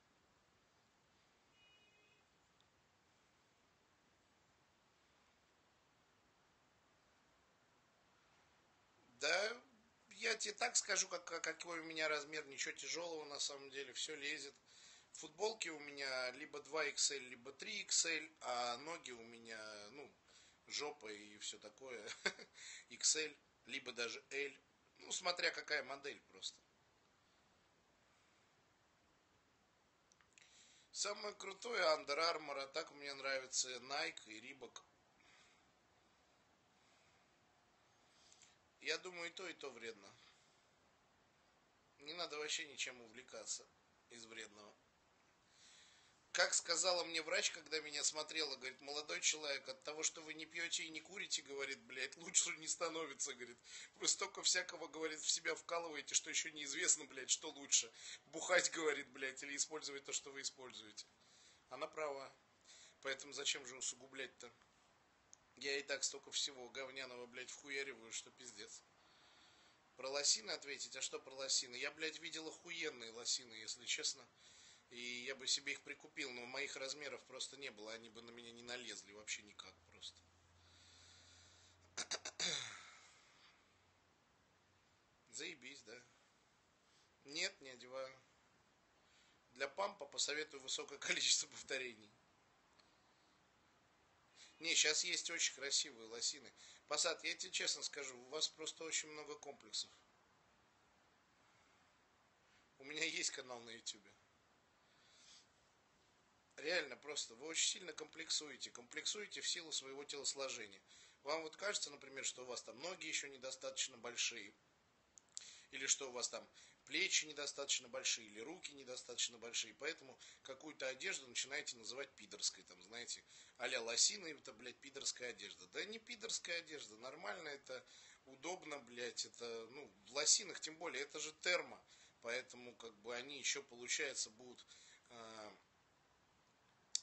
Да, я тебе так скажу, как, какой у меня размер, ничего тяжелого на самом деле, все лезет. Футболки у меня либо 2XL, либо 3XL, а ноги у меня, ну, жопа и все такое, XL, либо даже L, ну, смотря какая модель просто. Самое крутое Under Armour, а так мне нравится Nike и Reebok. Я думаю, и то, и то вредно. Не надо вообще ничем увлекаться из вредного. Как сказала мне врач, когда меня смотрела, говорит, молодой человек, от того, что вы не пьете и не курите, говорит, блядь, лучше не становится, говорит. Вы столько всякого, говорит, в себя вкалываете, что еще неизвестно, блядь, что лучше. Бухать, говорит, блядь, или использовать то, что вы используете. Она права. Поэтому зачем же усугублять-то? Я и так столько всего говняного, блядь, вхуяриваю, что пиздец. Про лосины ответить? А что про лосины? Я, блядь, видел охуенные лосины, если честно. И я бы себе их прикупил, но моих размеров просто не было. Они бы на меня не налезли вообще никак просто. Заебись, да? Нет, не одеваю. Для пампа посоветую высокое количество повторений. Не, сейчас есть очень красивые лосины. Посад, я тебе честно скажу, у вас просто очень много комплексов. У меня есть канал на ютюбе. Реально просто, вы очень сильно комплексуете. Комплексуете в силу своего телосложения. Вам вот кажется, например, что у вас там ноги еще недостаточно большие. Или что у вас там плечи недостаточно большие, или руки недостаточно большие, поэтому какую-то одежду начинаете называть пидорской, там, знаете, а-ля лосины, это, блядь, пидорская одежда. Да не пидорская одежда, нормально, это удобно, блядь, это, ну, в лосинах, тем более, это же термо, поэтому, как бы, они еще, получается, будут, э,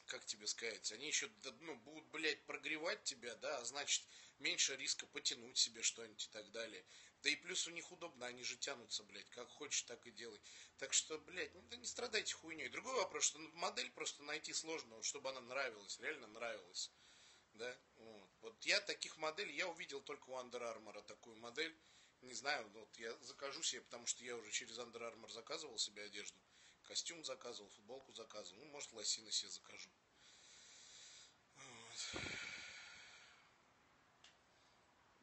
как тебе сказать, они еще, ну, будут, блядь, прогревать тебя, да, а значит, меньше риска потянуть себе что-нибудь и так далее. Да и плюс у них удобно, они же тянутся, блядь, как хочешь, так и делай. Так что, блядь, ну не страдайте хуйней. Другой вопрос, что модель просто найти сложно, чтобы она нравилась, реально нравилась. Да, вот. вот я таких моделей, я увидел только у Under Armour такую модель. Не знаю, вот я закажу себе, потому что я уже через Under Armour заказывал себе одежду. Костюм заказывал, футболку заказывал. Ну, может, лосины себе закажу. Вот.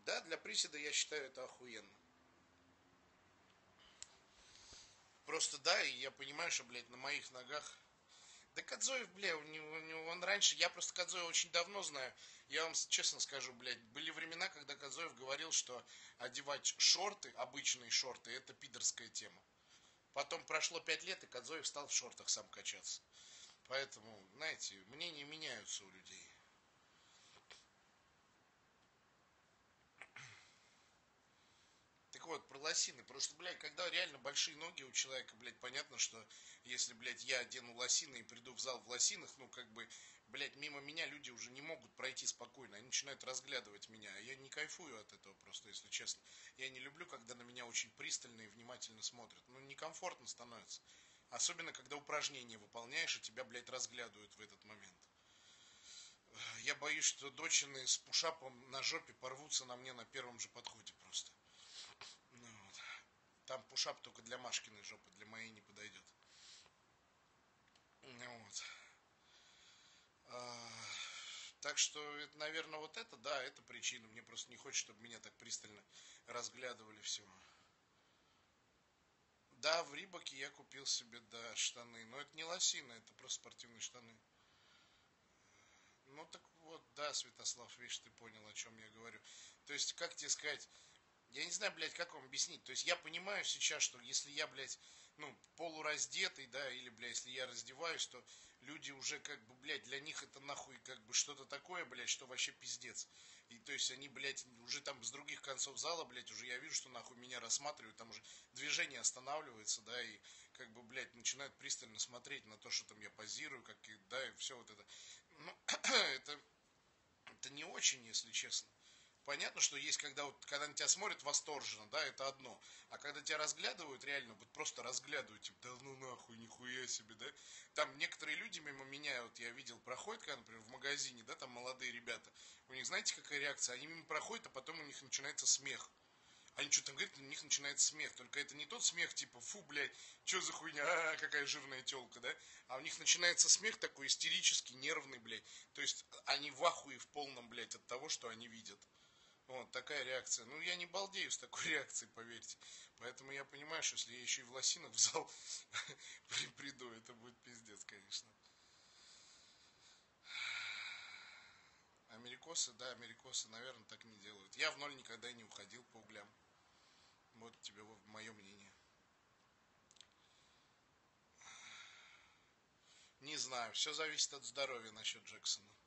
Да, для приседа я считаю это охуенно. Просто да, и я понимаю, что, блядь, на моих ногах... Да Кадзоев, бля, у него, у него, он раньше, я просто Кадзоева очень давно знаю. Я вам честно скажу, блядь, были времена, когда Кадзоев говорил, что одевать шорты, обычные шорты, это пидорская тема. Потом прошло пять лет, и Кадзоев стал в шортах сам качаться. Поэтому, знаете, мнения меняются у людей. Так вот, про лосины. Просто, блядь, когда реально большие ноги у человека, блядь, понятно, что если, блядь, я одену лосины и приду в зал в лосинах, ну, как бы, блядь, мимо меня люди уже не могут пройти спокойно. Они начинают разглядывать меня. А я не кайфую от этого просто, если честно. Я не люблю, когда на меня очень пристально и внимательно смотрят. Ну, некомфортно становится. Особенно, когда упражнения выполняешь, и тебя, блядь, разглядывают в этот момент. Я боюсь, что дочины с пушапом на жопе порвутся на мне на первом же подходе просто. Там пушап только для Машкиной жопы, для моей не подойдет. Вот. А, так что, наверное, вот это, да, это причина. Мне просто не хочется, чтобы меня так пристально разглядывали все. Да, в Рибаке я купил себе, да, штаны. Но это не лосины, это просто спортивные штаны. Ну так вот, да, Святослав, видишь, ты понял, о чем я говорю. То есть, как тебе сказать, я не знаю, блядь, как вам объяснить. То есть я понимаю сейчас, что если я, блядь, ну, полураздетый, да, или, блядь, если я раздеваюсь, то люди уже, как бы, блядь, для них это нахуй, как бы, что-то такое, блядь, что вообще пиздец. И, то есть, они, блядь, уже там с других концов зала, блядь, уже я вижу, что, нахуй, меня рассматривают, там уже движение останавливается, да, и, как бы, блядь, начинают пристально смотреть на то, что там я позирую, как, да, и все вот это. Ну, это, это не очень, если честно. Понятно, что есть, когда, вот, когда на тебя смотрят восторженно, да, это одно. А когда тебя разглядывают, реально, вот просто разглядывают, типа, да ну нахуй, нихуя себе, да. Там некоторые люди мимо меня, вот я видел, проходят, когда, например, в магазине, да, там молодые ребята, у них, знаете, какая реакция? Они мимо проходят, а потом у них начинается смех. Они что-то говорят, у них начинается смех. Только это не тот смех, типа, фу, блядь, что за хуйня, а, какая жирная телка, да? А у них начинается смех такой истерический, нервный, блядь. То есть они в ахуе в полном, блядь, от того, что они видят. Вот такая реакция. Ну, я не балдею с такой реакцией, поверьте. Поэтому я понимаю, что если я еще и в лосинах в зал приду, это будет пиздец, конечно. Америкосы, да, америкосы, наверное, так не делают. Я в ноль никогда не уходил по углям. Вот тебе мое мнение. Не знаю, все зависит от здоровья насчет Джексона.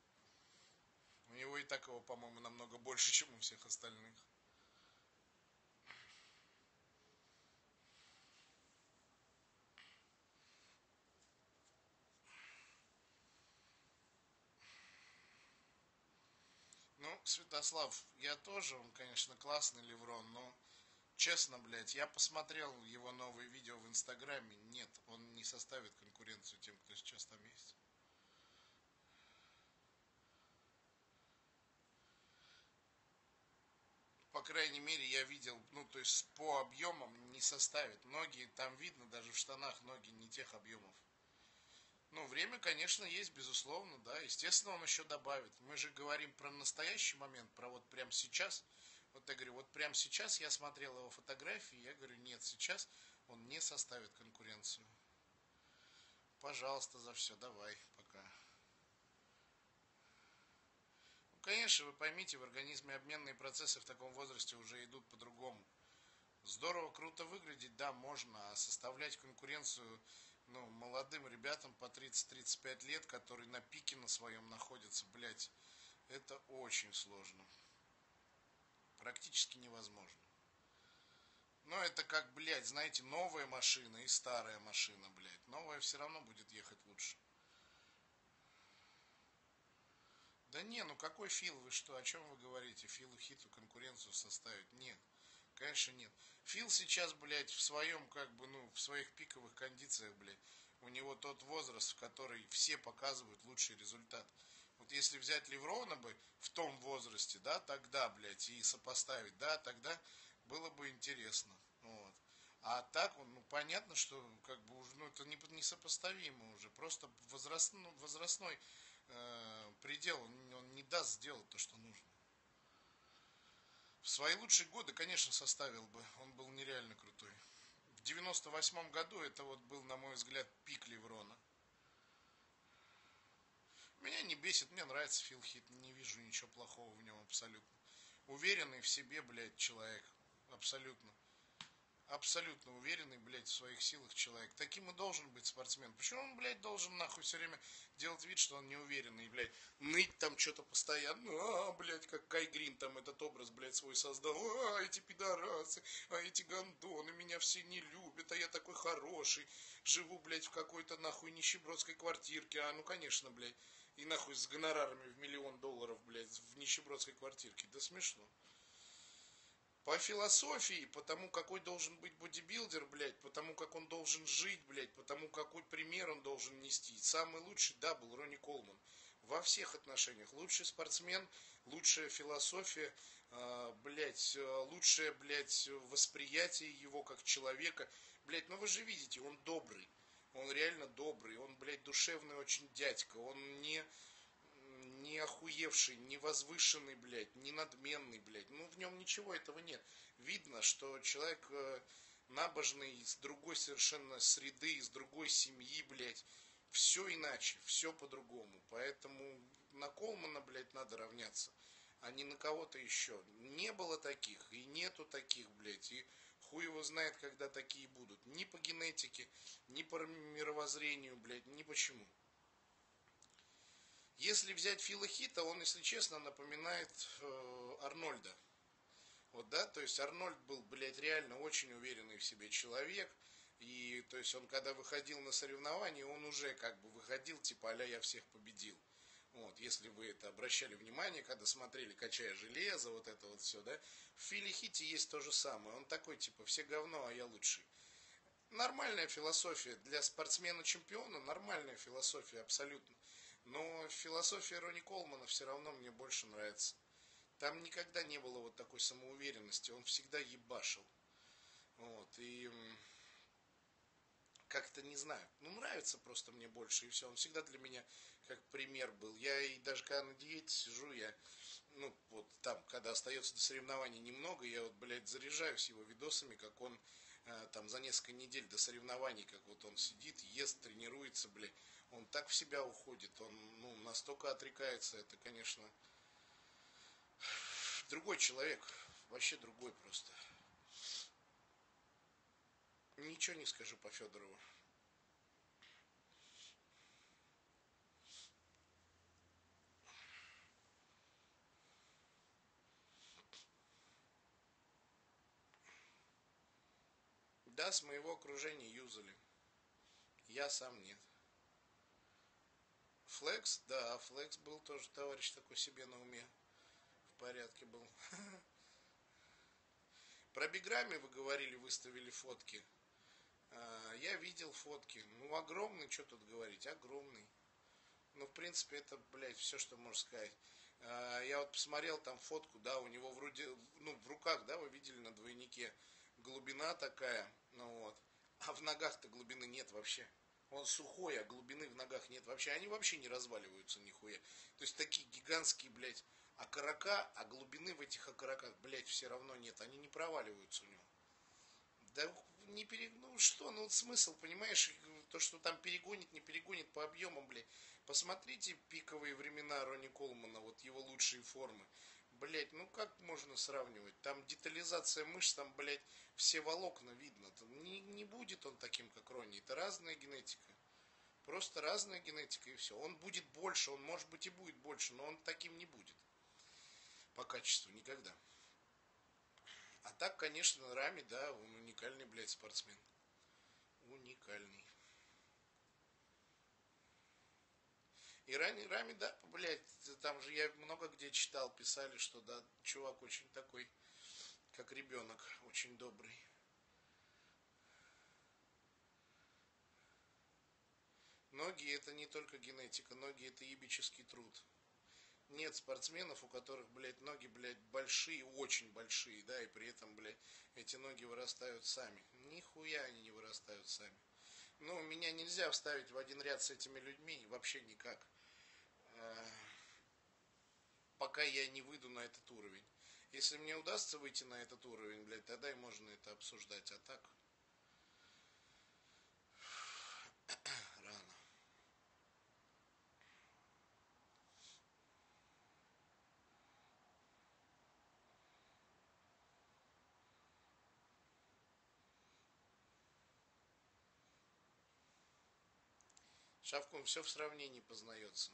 У него и так его, по-моему, намного больше, чем у всех остальных. Ну, Святослав, я тоже, он, конечно, классный Леврон, но честно, блядь, я посмотрел его новые видео в Инстаграме, нет, он не составит конкуренцию тем, кто сейчас там есть. Крайней мере, я видел, ну, то есть по объемам не составит. Ноги, там видно, даже в штанах ноги не тех объемов. Ну, время, конечно, есть, безусловно, да. Естественно, он еще добавит. Мы же говорим про настоящий момент, про вот прямо сейчас. Вот я говорю, вот прямо сейчас я смотрел его фотографии, я говорю, нет, сейчас он не составит конкуренцию. Пожалуйста, за все, давай, пока. Конечно, вы поймите, в организме обменные процессы в таком возрасте уже идут по-другому. Здорово, круто выглядеть, да, можно, а составлять конкуренцию ну, молодым ребятам по 30-35 лет, которые на пике на своем находятся, блядь, это очень сложно. Практически невозможно. Но это как, блядь, знаете, новая машина и старая машина, блядь. Новая все равно будет ехать лучше. Да не, ну какой Фил, вы что, о чем вы говорите? Филу Хиту конкуренцию составить? Нет, конечно нет. Фил сейчас, блядь, в своем, как бы, ну, в своих пиковых кондициях, блядь, у него тот возраст, в который все показывают лучший результат. Вот если взять Леврона бы в том возрасте, да, тогда, блядь, и сопоставить, да, тогда было бы интересно. Вот. А так, ну, понятно, что как бы уже, ну, это не, несопоставимо уже. Просто возраст, ну, возрастной э, предел, он, он не даст сделать то, что нужно. В свои лучшие годы, конечно, составил бы. Он был нереально крутой. В 98 году это вот был, на мой взгляд, пик Леврона. Меня не бесит, мне нравится Фил Хит, не вижу ничего плохого в нем абсолютно. Уверенный в себе, блядь, человек. Абсолютно абсолютно уверенный, блядь, в своих силах человек. Таким и должен быть спортсмен. Почему он, блядь, должен нахуй все время делать вид, что он неуверенный, блядь, ныть там что-то постоянно, а, блядь, как Кай Грин там этот образ, блядь, свой создал, а, эти пидорасы, а эти гондоны меня все не любят, а я такой хороший, живу, блядь, в какой-то нахуй нищебродской квартирке, а, ну, конечно, блядь, и нахуй с гонорарами в миллион долларов, блядь, в нищебродской квартирке, да смешно. По философии, потому какой должен быть бодибилдер, блядь, потому как он должен жить, блядь, потому какой пример он должен нести. Самый лучший, да, был Ронни Колман. Во всех отношениях. Лучший спортсмен, лучшая философия, э, блядь, лучшее, блядь, восприятие его как человека. Блядь, ну вы же видите, он добрый. Он реально добрый, он, блядь, душевный очень дядька. Он не не охуевший, не возвышенный, блядь, не надменный, блядь. Ну, в нем ничего этого нет. Видно, что человек э, набожный, из другой совершенно среды, из другой семьи, блядь. Все иначе, все по-другому. Поэтому на Колмана, блядь, надо равняться. а не на кого-то еще. Не было таких, и нету таких, блядь, и хуй его знает, когда такие будут. Ни по генетике, ни по мировоззрению, блядь, ни почему. Если взять Фила Хита, он, если честно, напоминает э, Арнольда. Вот, да, то есть Арнольд был, блядь, реально очень уверенный в себе человек. И, то есть, он, когда выходил на соревнования, он уже как бы выходил, типа, а я всех победил. Вот, если вы это обращали внимание, когда смотрели «Качая железо», вот это вот все, да. В Филе Хите есть то же самое. Он такой, типа, все говно, а я лучший. Нормальная философия для спортсмена-чемпиона, нормальная философия абсолютно. Но философия Ронни Колмана все равно мне больше нравится. Там никогда не было вот такой самоуверенности, он всегда ебашил. Вот, и как-то не знаю, ну нравится просто мне больше, и все. Он всегда для меня как пример был. Я и даже когда на диете сижу, я, ну, вот там, когда остается до соревнований немного, я вот, блядь, заряжаюсь его видосами, как он э, там за несколько недель до соревнований, как вот он сидит, ест, тренируется, блядь, он так в себя уходит, он, ну, настолько отрекается, это, конечно, другой человек, вообще другой просто. Ничего не скажу по Федорову. Да, с моего окружения юзали. Я сам нет. Флекс, да, Флекс был тоже товарищ такой себе на уме. В порядке был. Про Биграми вы говорили, выставили фотки. А, я видел фотки. Ну, огромный, что тут говорить, огромный. Ну, в принципе, это, блядь, все, что можно сказать. А, я вот посмотрел там фотку, да, у него вроде, ну, в руках, да, вы видели на двойнике глубина такая, ну вот. А в ногах-то глубины нет вообще. Он сухой, а глубины в ногах нет вообще. Они вообще не разваливаются нихуя. То есть такие гигантские, блядь, окорока, а глубины в этих окороках, блядь, все равно нет. Они не проваливаются у него. Да не пере... Ну что, ну вот смысл, понимаешь, то, что там перегонит, не перегонит по объемам, блядь. Посмотрите пиковые времена Ронни Колмана, вот его лучшие формы. Блять, ну как можно сравнивать? Там детализация мышц, там, блядь, все волокна видно. Не, не будет он таким, как Ронни. Это разная генетика. Просто разная генетика и все. Он будет больше, он может быть и будет больше, но он таким не будет. По качеству никогда. А так, конечно, Рами, да, он уникальный, блядь, спортсмен. Уникальный. И Рами, Рами, да, блядь, там же я много где читал, писали, что да, чувак очень такой, как ребенок, очень добрый. Ноги это не только генетика, ноги это ебический труд. Нет спортсменов, у которых, блядь, ноги, блядь, большие, очень большие, да, и при этом, блядь, эти ноги вырастают сами. Нихуя они не вырастают сами. Ну, меня нельзя вставить в один ряд с этими людьми, вообще никак. Э, пока я не выйду на этот уровень. Если мне удастся выйти на этот уровень, блядь, тогда и можно это обсуждать. А так... Шавком все в сравнении познается.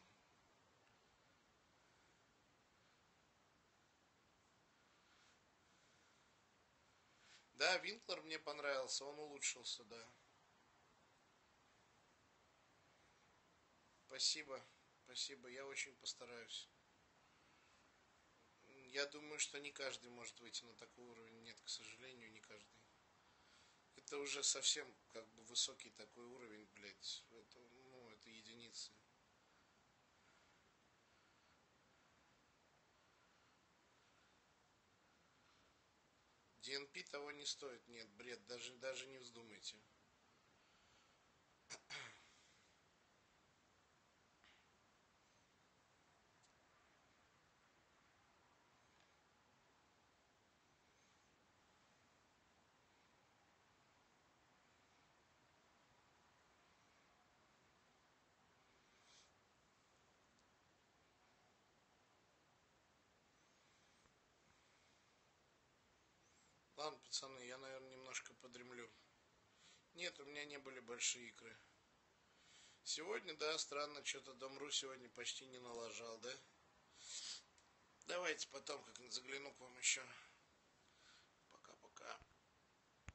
Да, Винклер мне понравился, он улучшился, да. Спасибо, спасибо, я очень постараюсь. Я думаю, что не каждый может выйти на такой уровень. Нет, к сожалению, не каждый. Это уже совсем как бы высокий такой уровень, блядь. Это, это единицы. DNP того не стоит. Нет, бред, даже, даже не вздумайте. Ладно, пацаны, я, наверное, немножко подремлю. Нет, у меня не были большие икры. Сегодня, да, странно, что-то Домру сегодня почти не налажал, да? Давайте потом как загляну к вам еще.